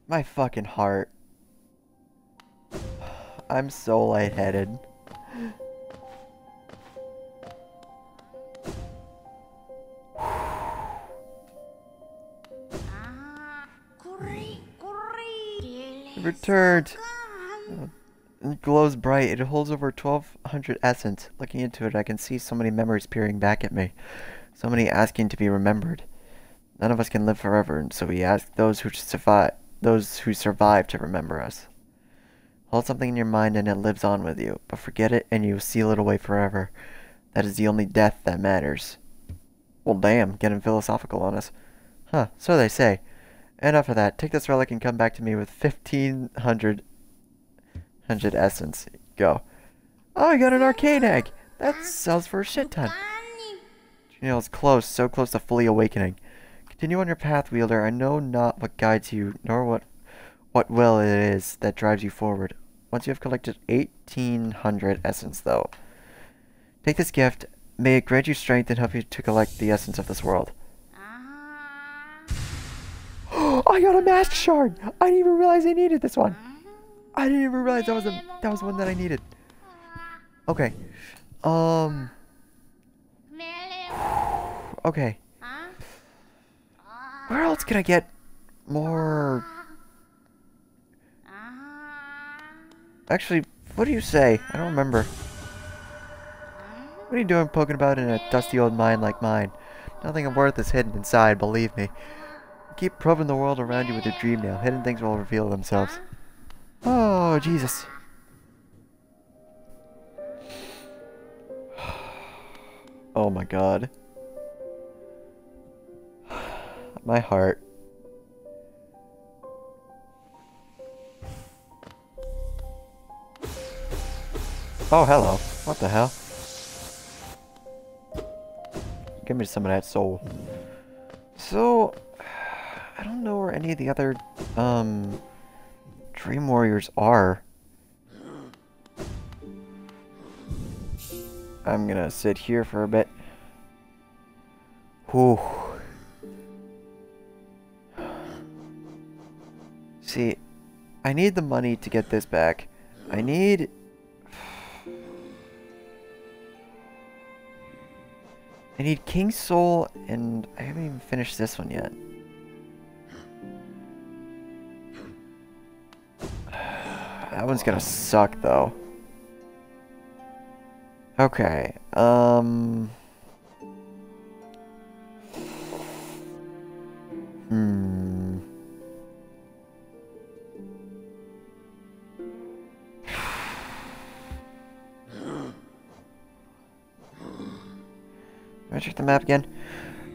My fucking heart. I'm so lightheaded. returned. It glows bright. It holds over 1200 essence. Looking into it, I can see so many memories peering back at me. So many asking to be remembered. None of us can live forever, and so we ask those who survive, those who survive to remember us. Hold something in your mind and it lives on with you, but forget it and you seal it away forever. That is the only death that matters. Well, damn, getting philosophical on us. Huh, so they say. Enough of that. Take this relic and come back to me with 1500 hundred essence. Go. Oh, I got an arcane egg. That sells for a shit ton. is close, so close to fully awakening. Continue on your path, wielder. I know not what guides you, nor what what will it is that drives you forward. Once you have collected 1800 essence, though. Take this gift. May it grant you strength and help you to collect the essence of this world. I got a mask shard! I didn't even realize I needed this one. I didn't even realize that was a that was one that I needed. Okay. Um Okay. Where else can I get more Actually, what do you say? I don't remember. What are you doing poking about in a dusty old mine like mine? Nothing of worth is hidden inside, believe me. Keep probing the world around you with your dream nail. Hidden things will reveal themselves. Oh, Jesus. Oh my god. My heart. Oh, hello. What the hell? Give me some of that soul. So, I don't know where any of the other, um, Dream Warriors are. I'm gonna sit here for a bit. Whew. See, I need the money to get this back. I need... I need King Soul, and I haven't even finished this one yet. That one's gonna suck, though. Okay, um... Hmm... I check the map again.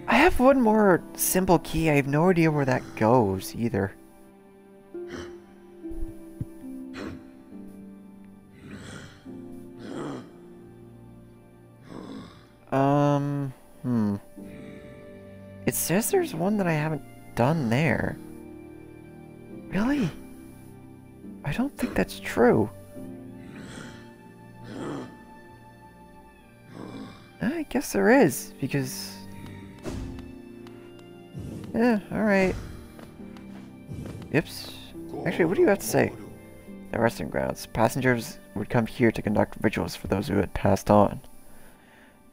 I have one more simple key. I have no idea where that goes either. Um, hmm. It says there's one that I haven't done there. Really? I don't think that's true. I guess there is, because... Yeah, alright. Oops. Actually, what do you have to say? The resting grounds. Passengers would come here to conduct rituals for those who had passed on.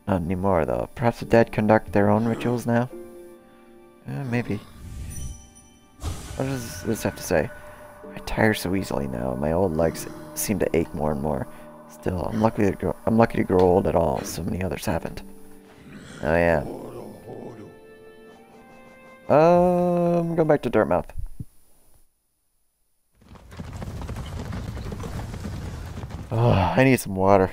Not anymore, though. Perhaps the dead conduct their own rituals now? Uh, maybe. What does this have to say? I tire so easily now, my old legs seem to ache more and more. Still, I'm lucky to grow, I'm lucky to grow old at all. So many others haven't. Oh yeah. Um, go back to Dirtmouth. Oh, I need some water.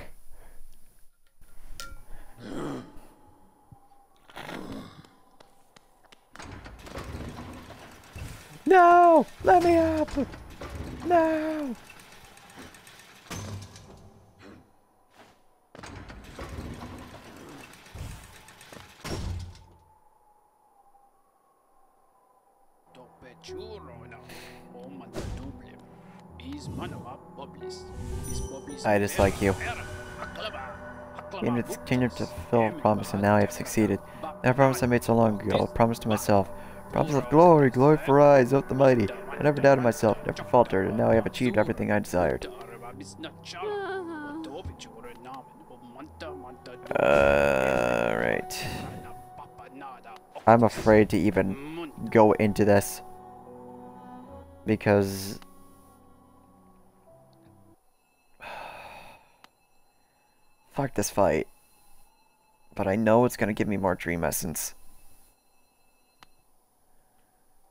No! Let me up! No! I dislike you. Continued, continued to fulfill a promise, and now I have succeeded. That promise I made so long ago, a promise to myself. Promise of glory, glory for eyes, of the mighty. I never doubted myself, never faltered, and now I have achieved everything I desired. Uh, right. I'm afraid to even go into this. Because... Fuck this fight. But I know it's gonna give me more Dream Essence.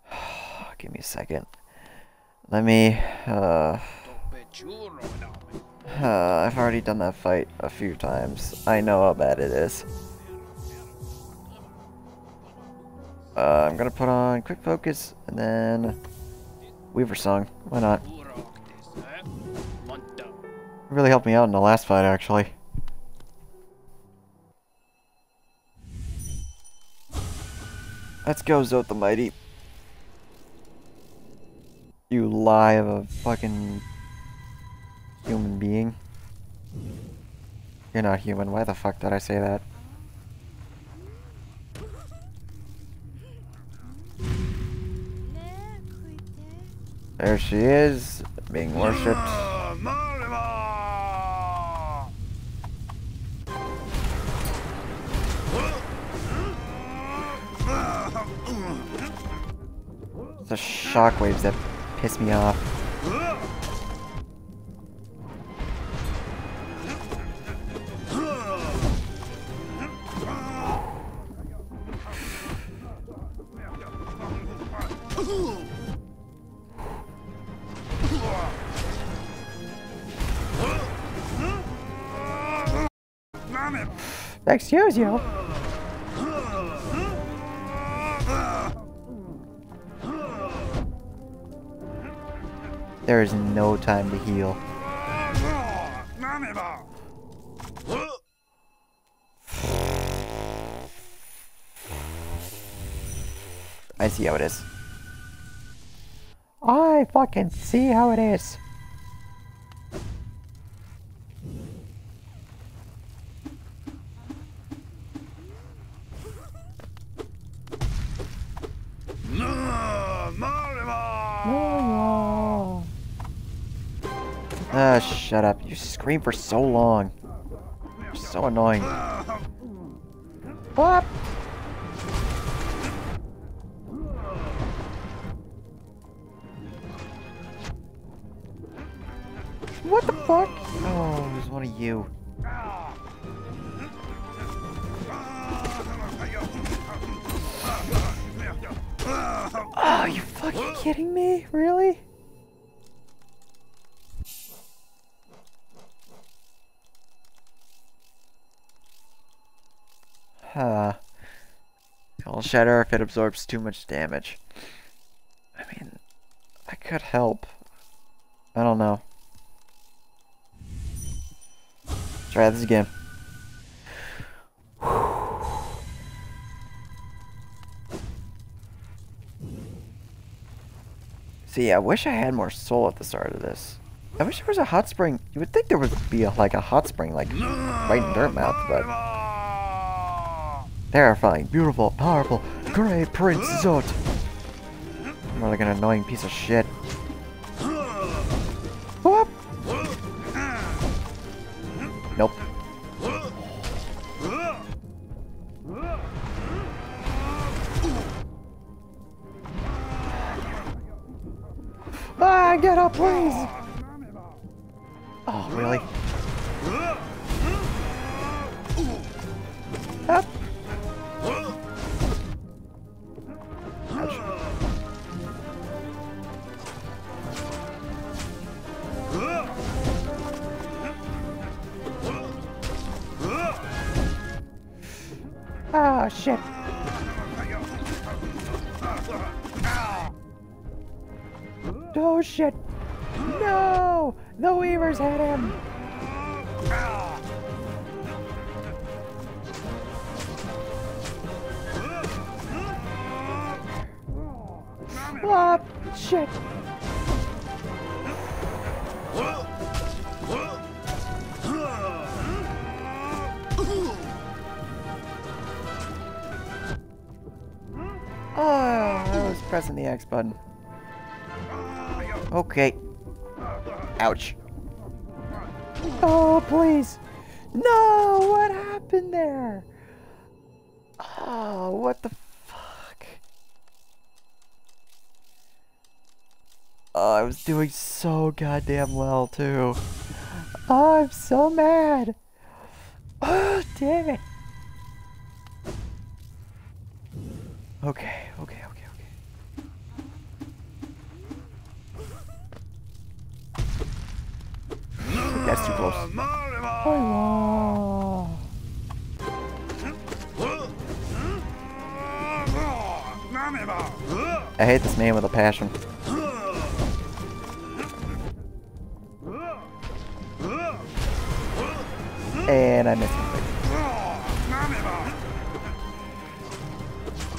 give me a second. Let me, uh... Uh, I've already done that fight a few times. I know how bad it is. Uh, I'm gonna put on Quick Focus, and then... Weaver Song. Why not? Really helped me out in the last fight, actually. Let's go, Zote the Mighty. You lie of a fucking human being. You're not human. Why the fuck did I say that? There she is, being worshipped. The shockwaves that piss me off. Excuse you. There is no time to heal. I see how it is. I fucking see how it is. Ah, shut up. You scream for so long. You're so annoying. What? What the fuck? Oh, was one of you. Oh, you fucking kidding me? Really? Huh. It'll shatter if it absorbs too much damage. I mean, that could help. I don't know. Try this again. See, I wish I had more soul at the start of this. I wish there was a hot spring. You would think there would be a, like a hot spring, like right in Dirtmouth, but terrifying, beautiful, powerful, great Prince Zote. More like an annoying piece of shit. Whoop. Nope. Button. Okay. Ouch. Oh, please. No, what happened there? Oh, what the fuck? Oh, I was doing so goddamn well, too. Oh, I'm so mad. Oh, damn it. Okay, okay. That's too close. Oh, I hate this man with a passion. And I missed him.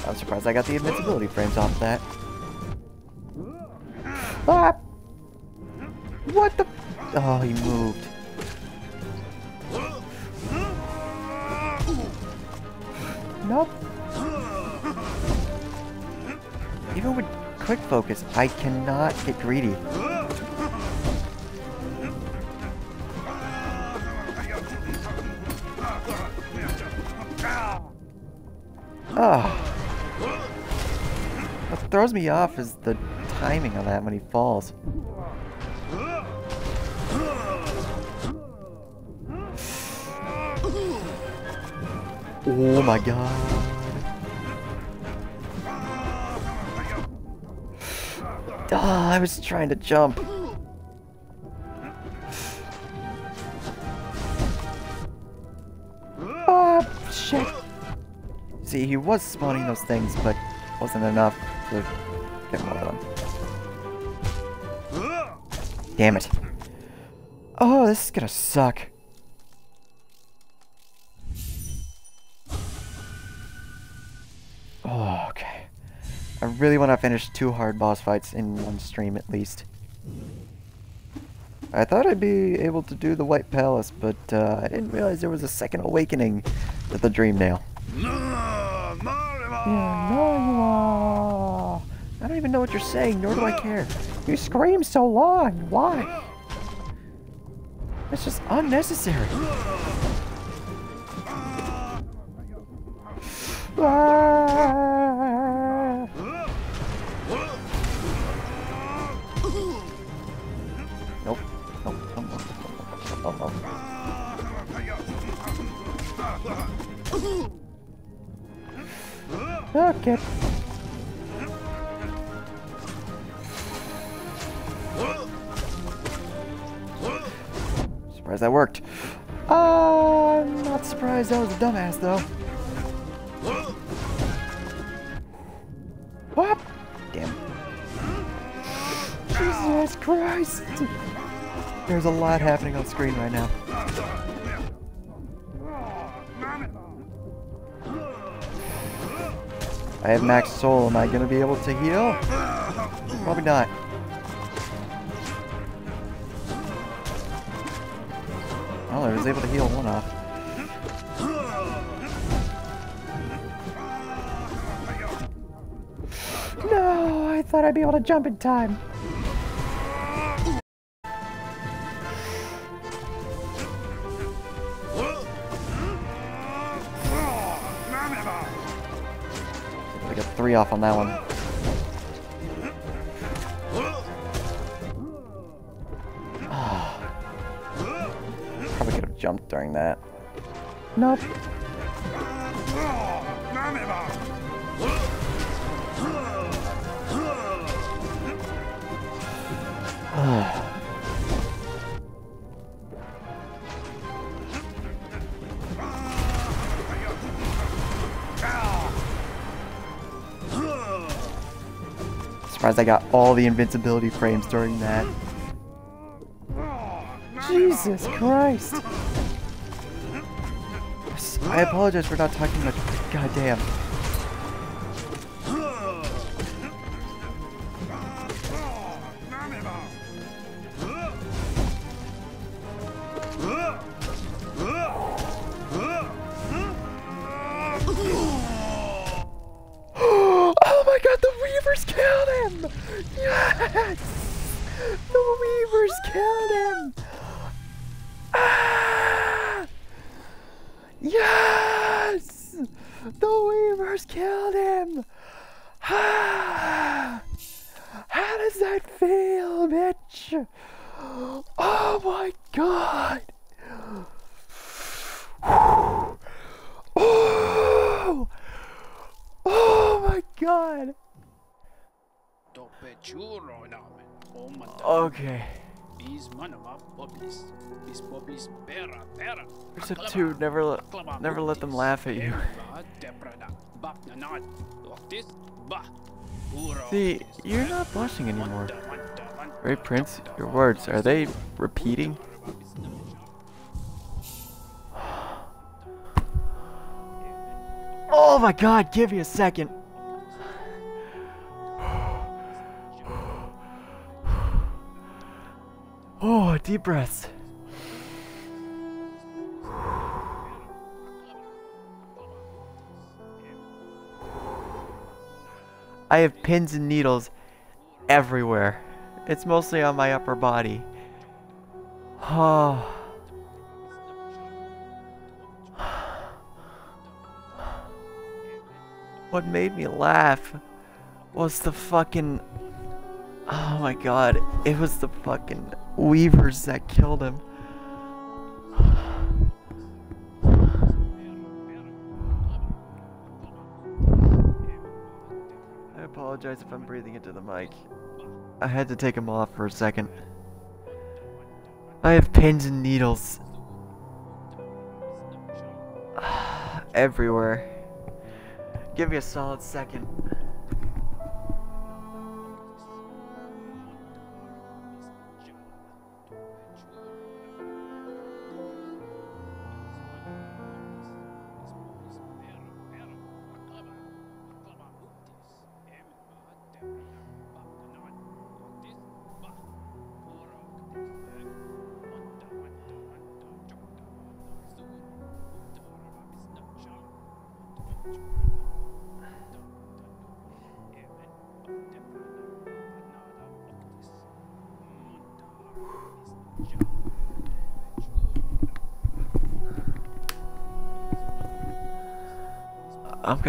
I'm surprised I got the invincibility frames off that. Ah! What the? Oh, he moved. Nope. Even with quick focus, I cannot get greedy. Ah. What throws me off is the timing of that when he falls. Oh my god. Ah, I was trying to jump. Ah, shit. See, he was spawning those things, but wasn't enough to get one of them. Damn it. Oh, this is gonna suck. Really want to finish two hard boss fights in one stream at least. I thought I'd be able to do the White Palace, but uh, I didn't realize there was a second awakening to the Dream Nail. Yeah, no. I don't even know what you're saying, nor do I care. You scream so long. Why? It's just unnecessary. Ah! Okay. Surprised that worked. Uh, I'm not surprised that was a dumbass though. What? Damn. Jesus Christ! There's a lot happening on screen right now. I have max soul. Am I gonna be able to heal? Probably not. Well, I was able to heal one off. No, I thought I'd be able to jump in time. Three off on that one. Probably could have jumped during that. Nope. I got all the invincibility frames during that. Jesus Christ! I apologize for not talking much. God damn. There's a two. Never let, never let them laugh at you. See, you're not blushing anymore. Right, Prince? Your words, are they repeating? Oh my god, give me a second. Deep breaths. I have pins and needles everywhere. It's mostly on my upper body. Oh. What made me laugh was the fucking. Oh my god. It was the fucking weavers that killed him. I apologize if I'm breathing into the mic. I had to take them off for a second. I have pins and needles everywhere. Give me a solid second.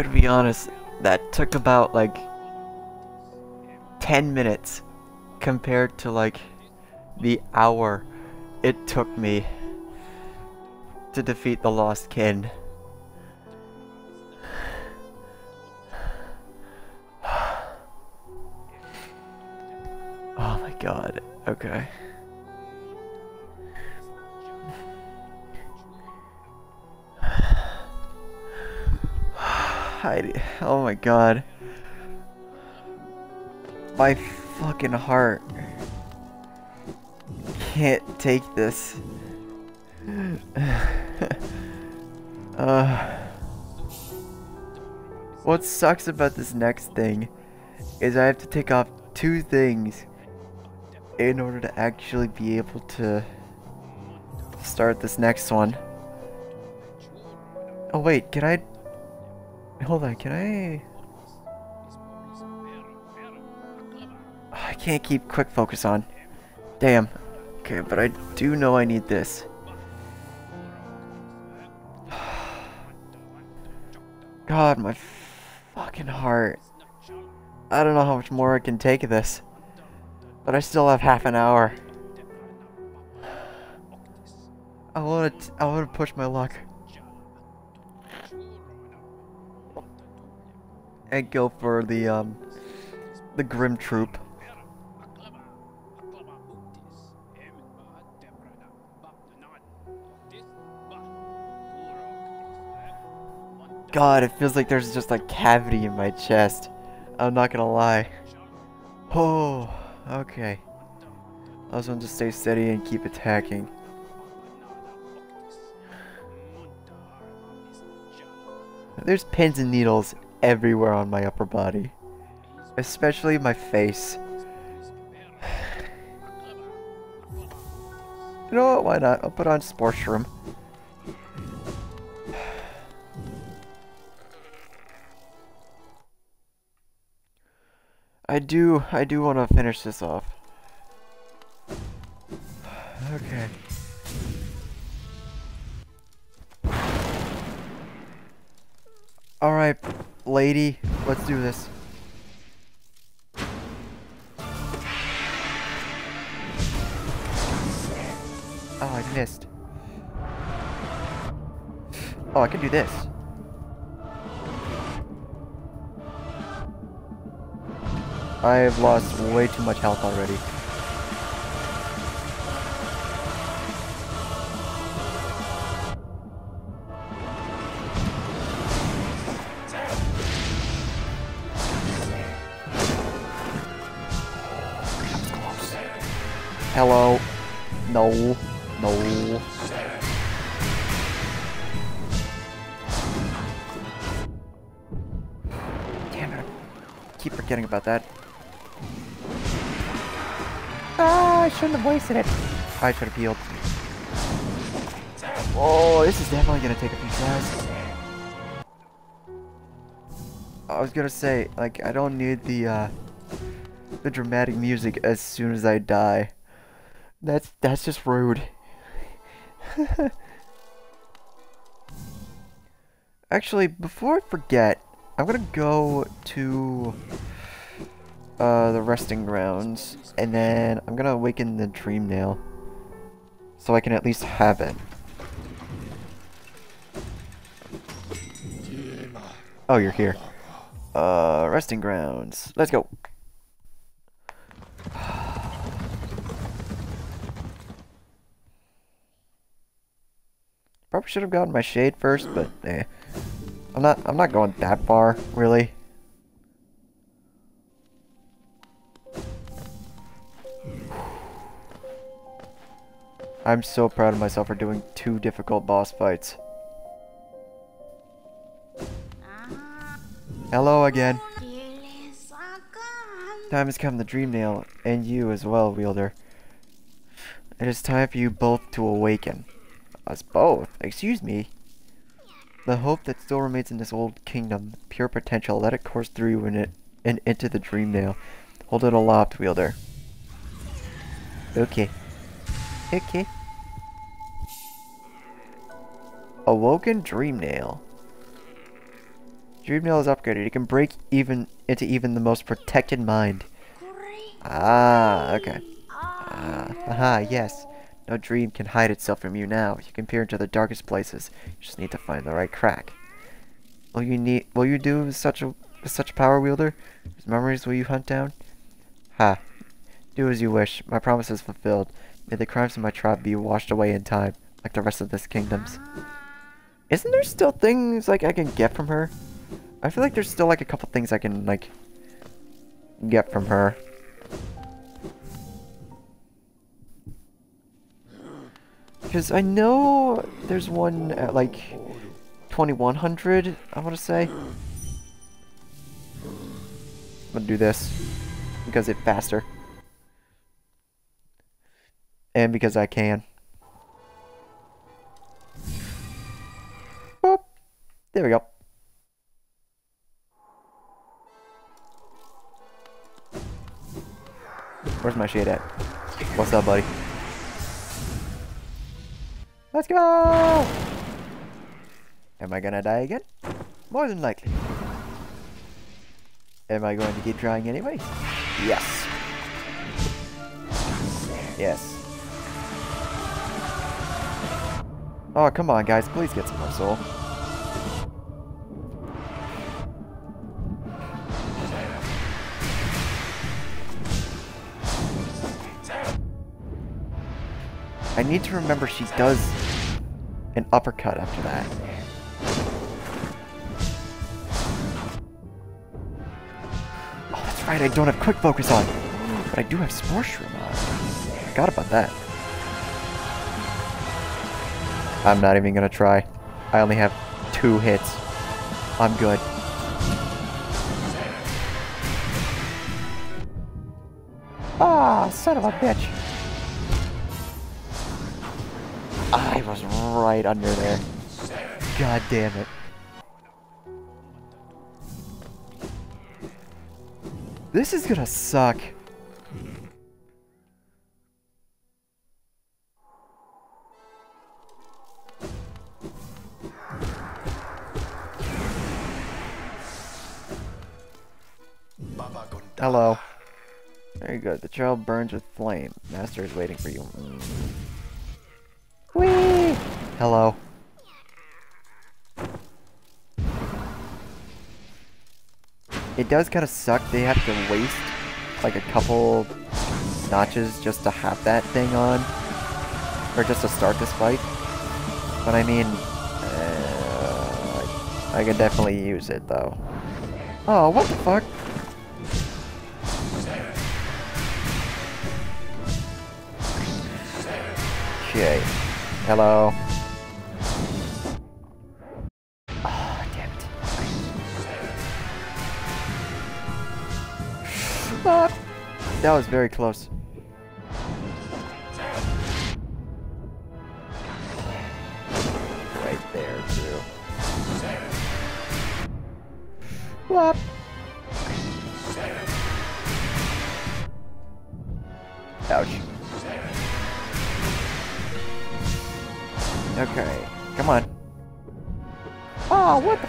Gonna be honest, that took about like 10 minutes compared to like the hour it took me to defeat the Lost Kin. Oh my god, okay. Oh my god. My fucking heart can't take this. uh, what sucks about this next thing is I have to take off two things in order to actually be able to start this next one. Oh wait, can I... Hold on, can I... I can't keep quick focus on. Damn. Okay, but I do know I need this. God, my fucking heart. I don't know how much more I can take of this. But I still have half an hour. I want to I want to push my luck. And go for the um the Grimm Troupe. God, it feels like there's just a cavity in my chest. I'm not gonna lie. Oh, okay. I just want to stay steady and keep attacking. There's pins and needles everywhere on my upper body. Especially my face. You know what, why not? I'll put on Spore Shroom. I do, I do want to finish this off. Okay. Alright, lady, let's do this. Oh, I missed. Oh, I can do this. I've lost way too much health already. Hello. No. No. Damn it. I keep forgetting about that. Ah, I shouldn't have wasted it. I should have healed. Oh, this is definitely gonna take a few tries. I was gonna say, like, I don't need the, uh, the dramatic music as soon as I die. That's, that's just rude. Actually, before I forget, I'm gonna go to uh, the resting grounds, and then I'm gonna awaken the dream nail, so I can at least have it. Oh, you're here. Uh, resting grounds. Let's go. Probably should have gotten my shade first, but eh. I'm not I'm not going that far, really. I'm so proud of myself for doing two difficult boss fights. Hello again. Time has come, the Dream Nail, and you as well, Wielder. It is time for you both to awaken. Us both? Excuse me? The hope that still remains in this old kingdom, pure potential, let it course through in it and into the Dream Nail. Hold it aloft, Wielder. Okay. Okay. Awoken Dream Nail. Dream Nail is upgraded. It can break even into even the most protected mind. Ah, okay. Ah, aha, yes. No dream can hide itself from you now. You can peer into the darkest places. You just need to find the right crack. Will you need? Will you do with such a with such a power wielder? Whose memories will you hunt down? Ha. Do as you wish. My promise is fulfilled. May the crimes of my tribe be washed away in time, like the rest of this kingdom's. Isn't there still things like I can get from her? I feel like there's still like a couple things I can like get from her. Because I know there's one at like 2100, I want to say. I'm gonna do this because it's faster. And because I can. Boop. There we go. Where's my shade at? What's up, buddy? Let's go! Am I gonna die again? More than likely. Am I going to keep trying anyway? Yes. Yes. Oh, come on, guys. Please get some more soul. I need to remember she does an uppercut after that. Oh, that's right, I don't have quick focus on. But I do have Spore Shroom on. Forgot about that. I'm not even gonna try. I only have two hits. I'm good. Ah, son of a bitch. Was right under there. God damn it. This is gonna suck. Hello. Very good. The child burns with flame. Master is waiting for you. Mm. Whee! Hello. It does kind of suck. They have to waste like a couple notches just to have that thing on. Or just to start this fight. But I mean, uh, I could definitely use it though. Oh, what the fuck? Okay. Hello. Ah, damn it. Ah, that was very close. Right there, too. Whoop. Ouch. Okay, come on. Oh, what the?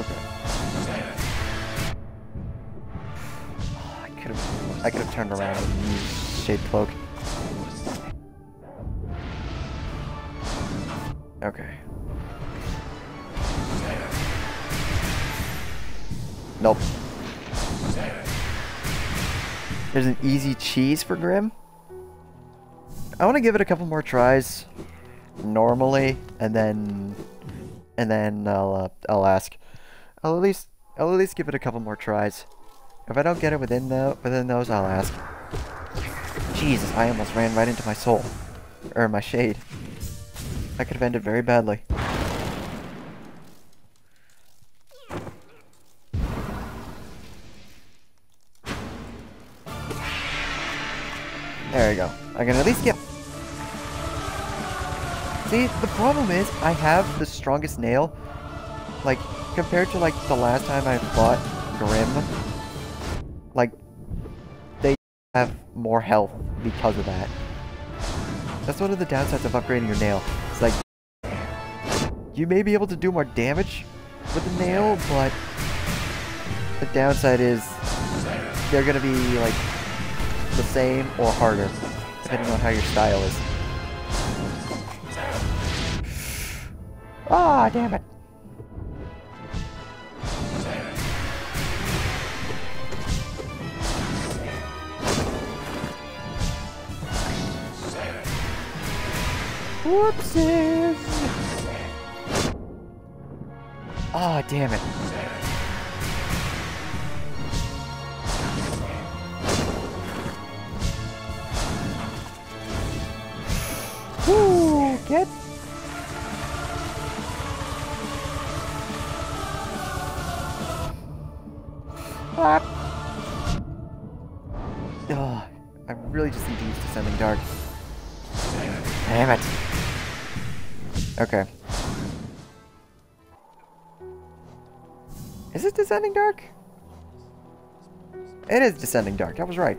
Okay. Oh, I could have, I could have turned around and used shade cloak. Okay. Nope. There's an easy cheese for Grimm. I want to give it a couple more tries normally, and then and then I'll uh, I'll ask. I'll at least I'll at least give it a couple more tries. If I don't get it within the within those, I'll ask. Jesus, I almost ran right into my soul, or my shade. That could have ended very badly. There we go. I can at least get... See, the problem is, I have the strongest nail. Like, compared to, like, the last time I fought Grimm. Like, they have more health because of that. That's one of the downsides of upgrading your nail. It's like, you may be able to do more damage with the nail, but the downside is they're gonna be, like, the same or harder, depending on how your style is. Ah, damn it. Whoopsies! Ah, oh, damn it. Woo! Get Ah. Oh, I really just need to use Descending Dark. Damn it. Okay. Is it Descending Dark? It is Descending Dark, I was right.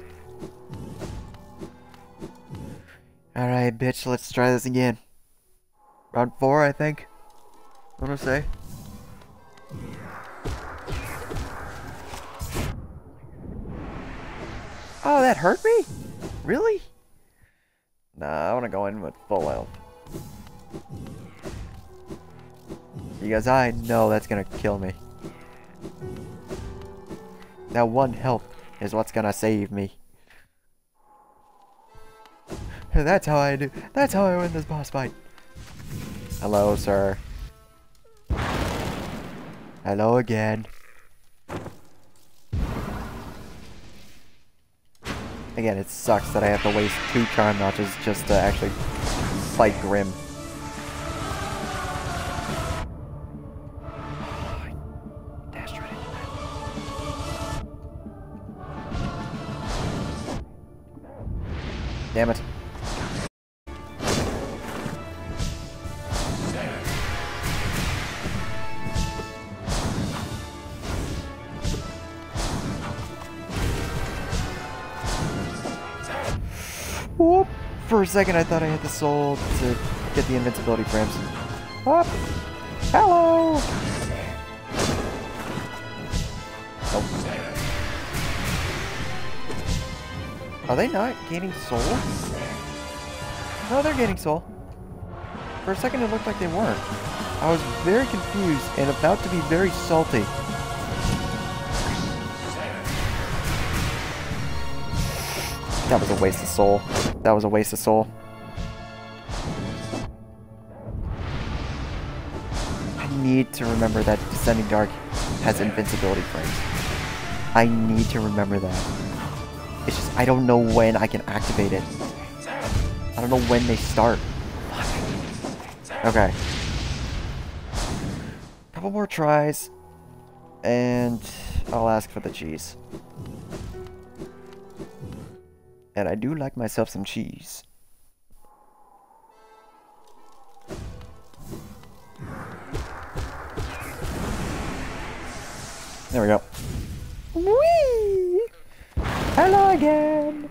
Alright, bitch, let's try this again. Round four, I think. I want to say. Oh, that hurt me? Really? Nah, I want to go in with full health. Because I know that's to kill me. That one health is what's to save me. That's how I do. That's how I win this boss fight. Hello, sir. Hello again. Again, it sucks that I have to waste two charm notches just to actually fight Grimm. Damn it. For a second I thought I had the soul to get the invincibility frames. Whoop! Hello! Nope. Are they not gaining soul? No, they're gaining soul. For a second it looked like they weren't. I was very confused and about to be very salty. That was a waste of soul. That was a waste of soul. I need to remember that Descending Dark has invincibility frames. I need to remember that. It's just, I don't know when I can activate it. I don't know when they start. Okay. Couple more tries. And I'll ask for the cheese. And I do like myself some cheese. There we go. Whee! Hello again!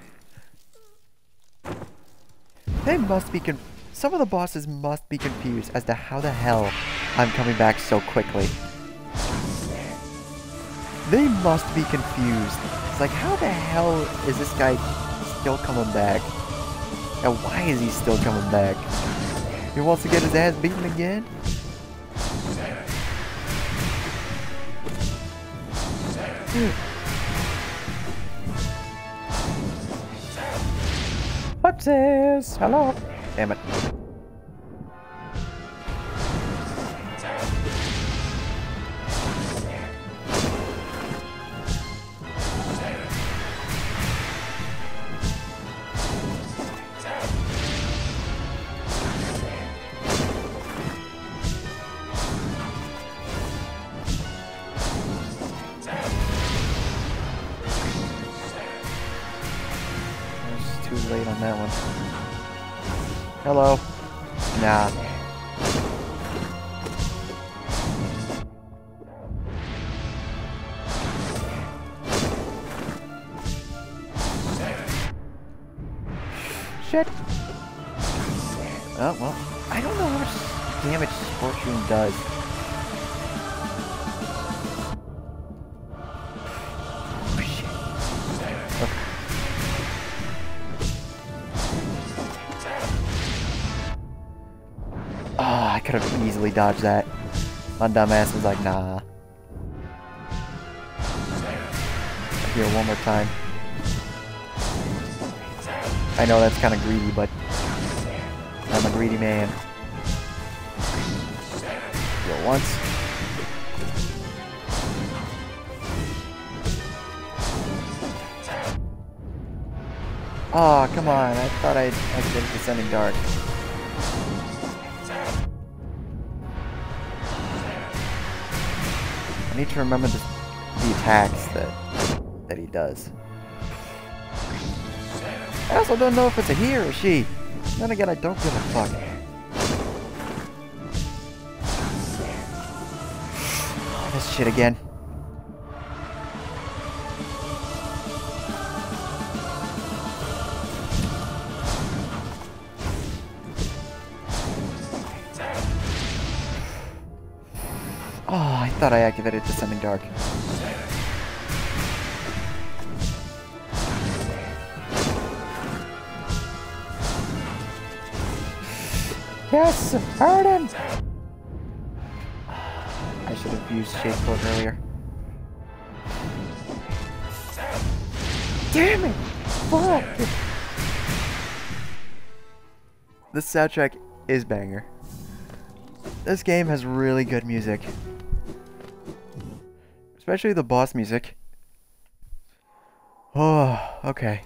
They must be con- Some of the bosses must be confused as to how the hell I'm coming back so quickly. They must be confused. It's like, how the hell is this guy still coming back? And why is he still coming back? He wants to get his ass beaten again? This? Hello? Damn it. Dodged that. My dumbass was like, nah. Here, one more time. I know that's kind of greedy, but I'm a greedy man. Go once. Oh, come on. I thought I'd activated Descending Dark. I need to remember the, the attacks that that he does. I also don't know if it's a he or a she. Then again, I don't give a fuck. This shit again. Thought I activated Descending Dark. Yes! Hurt him! I should have used Shade earlier. Damn it! Fuck! The soundtrack is banger. This game has really good music. Especially the boss music. Oh, okay.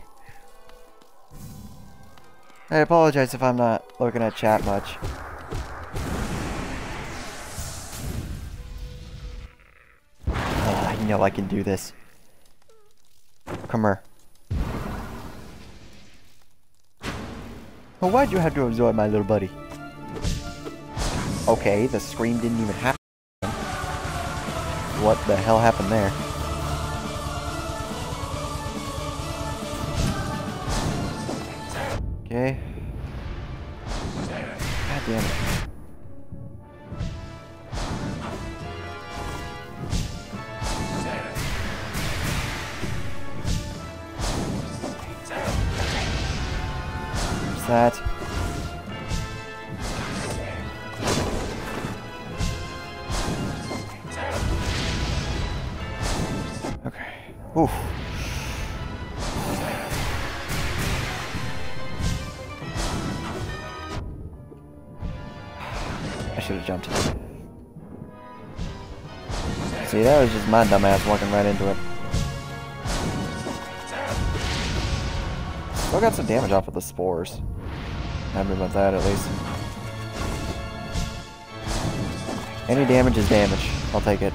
I apologize if I'm not looking at chat much. Oh, I know I can do this. Come here. Well, why'd you have to absorb my little buddy? Okay, the scream didn't even happen. What the hell happened there? Okay. God damn it. There's that. Oof. I should have jumped. See, that was just my dumbass walking right into it. Still got some damage off of the spores. Happy about that, at least. Any damage is damage. I'll take it.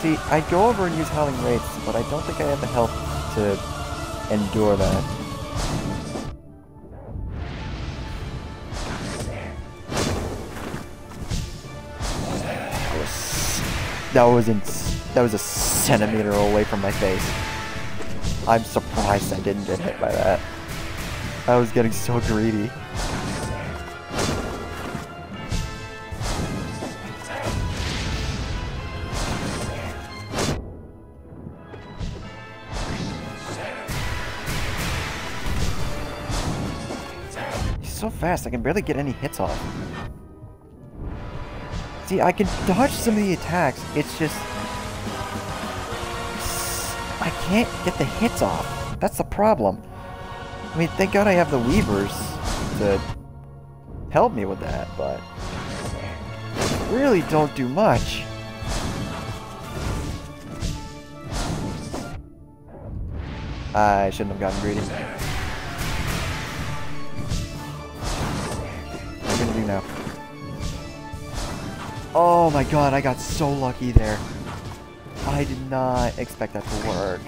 See, I go over and use Howling Wraiths, but I don't think I have the health to endure that. That was, that was in, that was a centimeter away from my face. I'm surprised I didn't get hit by that. I was getting so greedy. I can barely get any hits off. See, I can dodge some of the attacks, it's just... I can't get the hits off. That's the problem. I mean, thank god I have the Weavers to help me with that, but... Really don't do much. I shouldn't have gotten greedy. Oh my god, I got so lucky there. I did not expect that to work.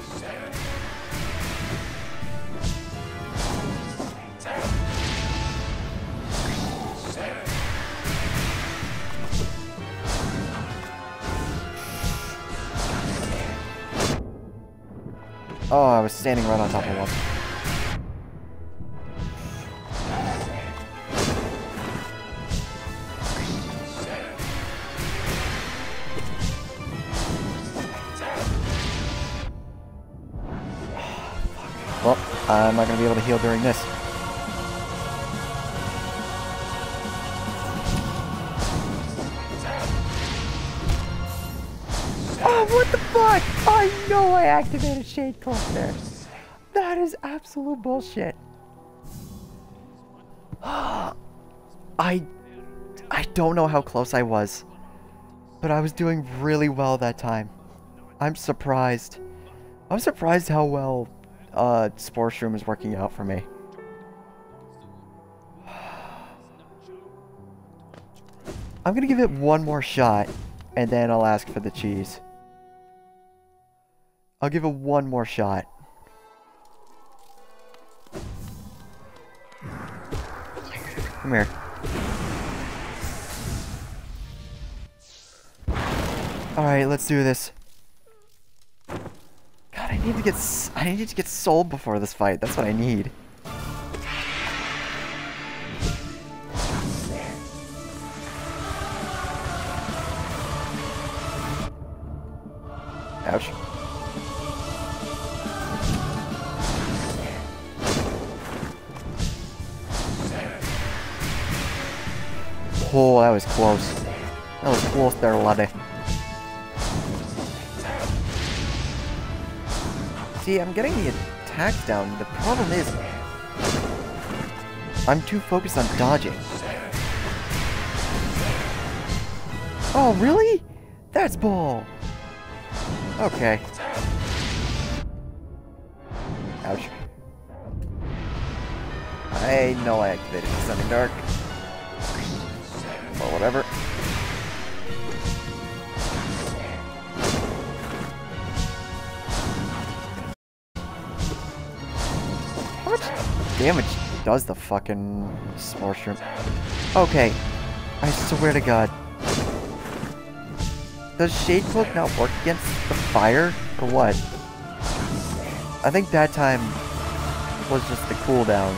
Oh, I was standing right on top of one. I'm not going to be able to heal during this. Oh, what the fuck? I know I activated Shade Cloak there. That is absolute bullshit. I I don't know how close I was, but I was doing really well that time. I'm surprised. I'm surprised how well uh, Spore Shroom is working out for me. I'm gonna give it one more shot, and then I'll ask for the cheese. I'll give it one more shot. Come here. Alright, let's do this. Need to get I need to get sold before this fight. That's what I need. Ouch. Oh, that was close. That was close there, laddie. See, I'm getting the attacks down. The problem is... I'm too focused on dodging. Oh, really? That's bull! Okay. Ouch. I know I activated Descending Dark. Or whatever. Damage does the fucking Spore Shroom? Okay. I swear to god. Does Shade Cloak not work against the fire? Or what? I think that time was just the cooldown.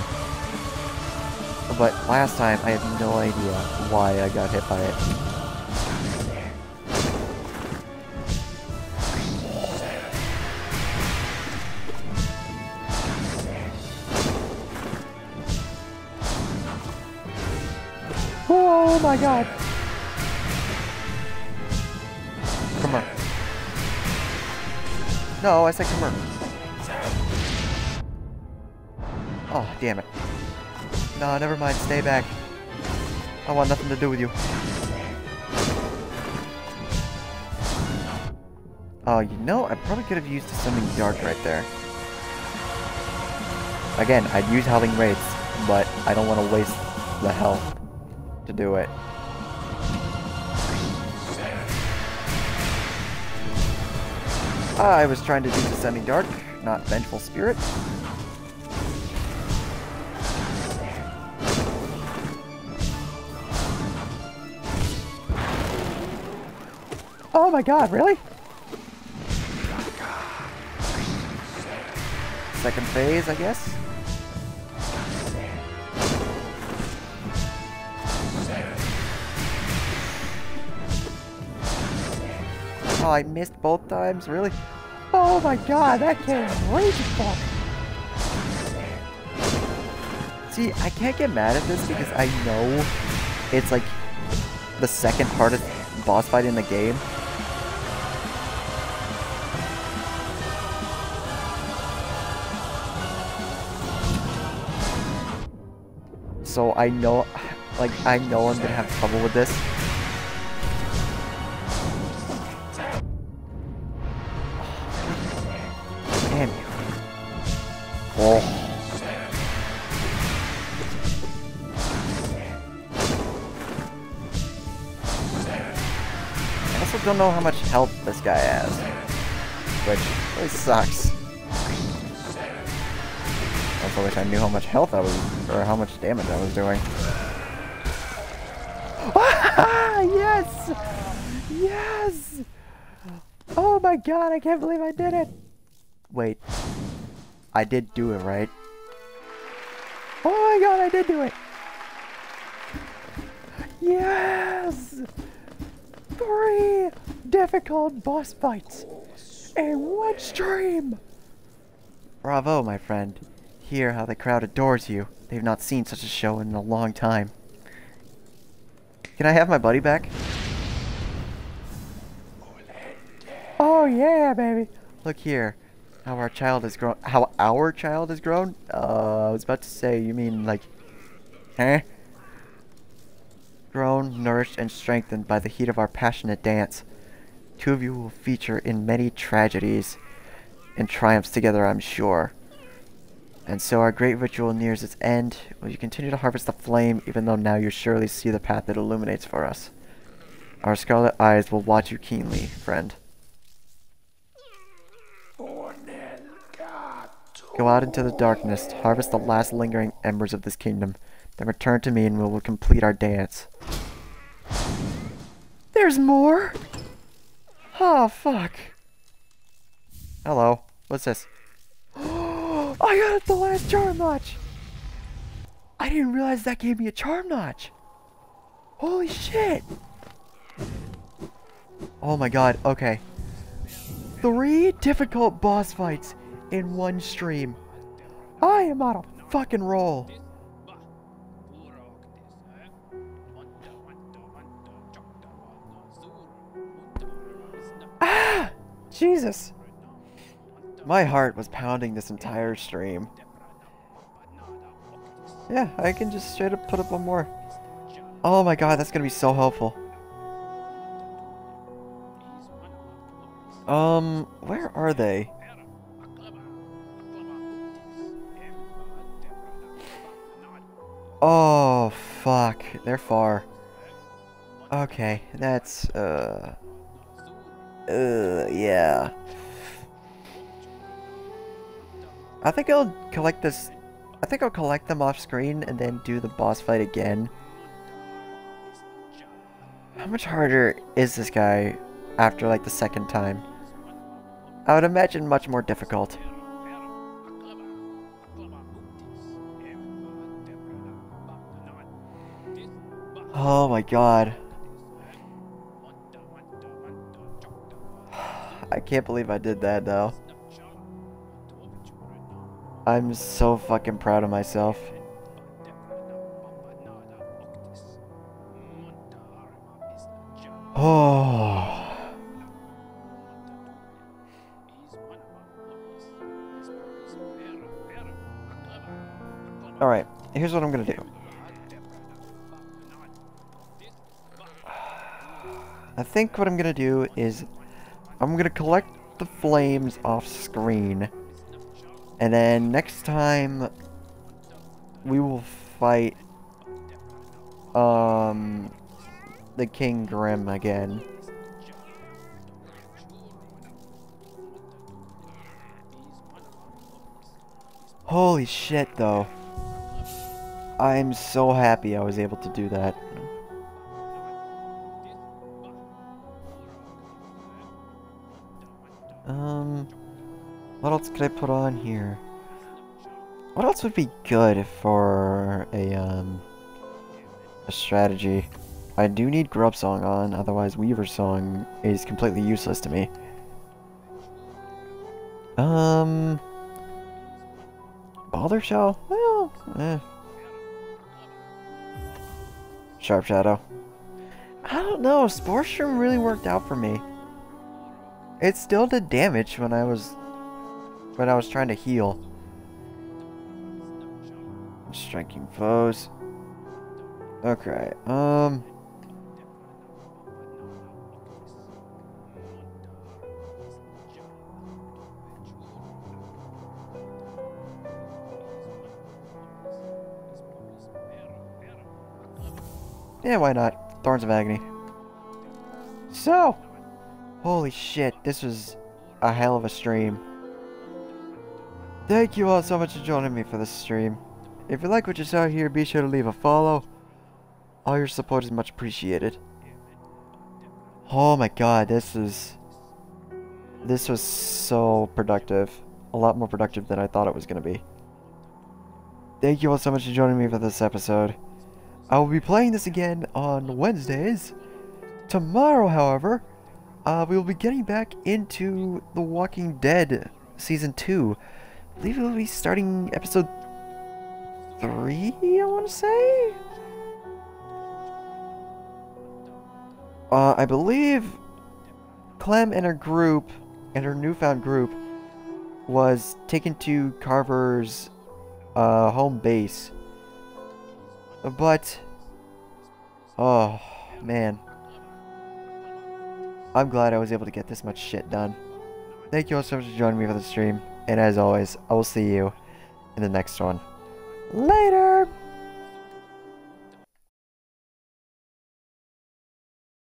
But last time, I have no idea why I got hit by it. My god! Come here. No, I said come here. Oh, damn it. No, never mind. Stay back. I want nothing to do with you. Oh, you know, I probably could have used something dark right there. Again, I'd use Howling Wraiths, but I don't want to waste the health to do it. Ah, I was trying to do Descending Dark, not Vengeful Spirit. Oh my god, really? Second phase, I guess? Oh, I missed both times? Really? Oh my god, that came far. See, I can't get mad at this because I know it's like the second hardest boss fight in the game. So I know, like, I know I'm gonna have trouble with this. Know how much health this guy has. Which really sucks. I also wish I knew how much health I was, or how much damage I was doing. yes! Yes! Oh my god, I can't believe I did it! Wait. I did do it, right? Oh my god, I did do it! Yes! Three difficult boss fights in one stream! Bravo, my friend. Hear how the crowd adores you. They've not seen such a show in a long time. Can I have my buddy back? Oh yeah, baby. Look here. how our child has grown. How our child has grown? Uh, I was about to say, you mean like, huh? Grown, nourished, and strengthened by the heat of our passionate dance. Two of you will feature in many tragedies and triumphs together, I'm sure. And so our great ritual nears its end. Will you continue to harvest the flame, even though now you surely see the path it illuminates for us? Our scarlet eyes will watch you keenly, friend. Go out into the darkness, harvest the last lingering embers of this kingdom, then return to me and we will complete our dance. There's more! Oh, fuck. Hello. What's this? I got the last charm notch! I didn't realize that gave me a charm notch! Holy shit! Oh my god, okay. Three difficult boss fights in one stream. I am on a fucking roll. Jesus. My heart was pounding this entire stream. Yeah, I can just straight up put up one more. Oh my god, that's gonna be so helpful. Um, where are they? Oh, fuck. They're far. Okay, that's, uh... Uh, yeah. I think I'll collect this... I think I'll collect them off screen and then do the boss fight again. How much harder is this guy after, like, the second time? I would imagine much more difficult. Oh my god. Can't believe I did that though. I'm so fucking proud of myself. Oh. Alright, here's what I'm gonna do. I think what I'm gonna do is I'm gonna collect the flames off screen and then next time we will fight um the King Grimm again. Holy shit though. I'm so happy I was able to do that. What else could I put on here? What else would be good for a, um, a strategy? I do need Grub Song on, otherwise Weaver Song is completely useless to me. Um... Baldur Shell? Well, eh. Sharp Shadow. I don't know, Spore Shroom really worked out for me. It still did damage when I was when I was trying to heal. Striking foes. Okay, um Yeah, why not? Thorns of Agony. So, holy shit, this was a hell of a stream. Thank you all so much for joining me for this stream. If you like what you saw here, be sure to leave a follow. All your support is much appreciated. Oh my god, this is... This was so productive. A lot more productive than I thought it was going to be. Thank you all so much for joining me for this episode. I will be playing this again on Wednesdays. Tomorrow, however, uh, we will be getting back into The Walking Dead Season 2. I believe we'll be starting episode 3, I want to say? Uh, I believe Clem and her group, and her newfound group, was taken to Carver's uh, home base. But, oh man, I'm glad I was able to get this much shit done. Thank you all so much for joining me for the stream, and as always, I will see you in the next one. Later!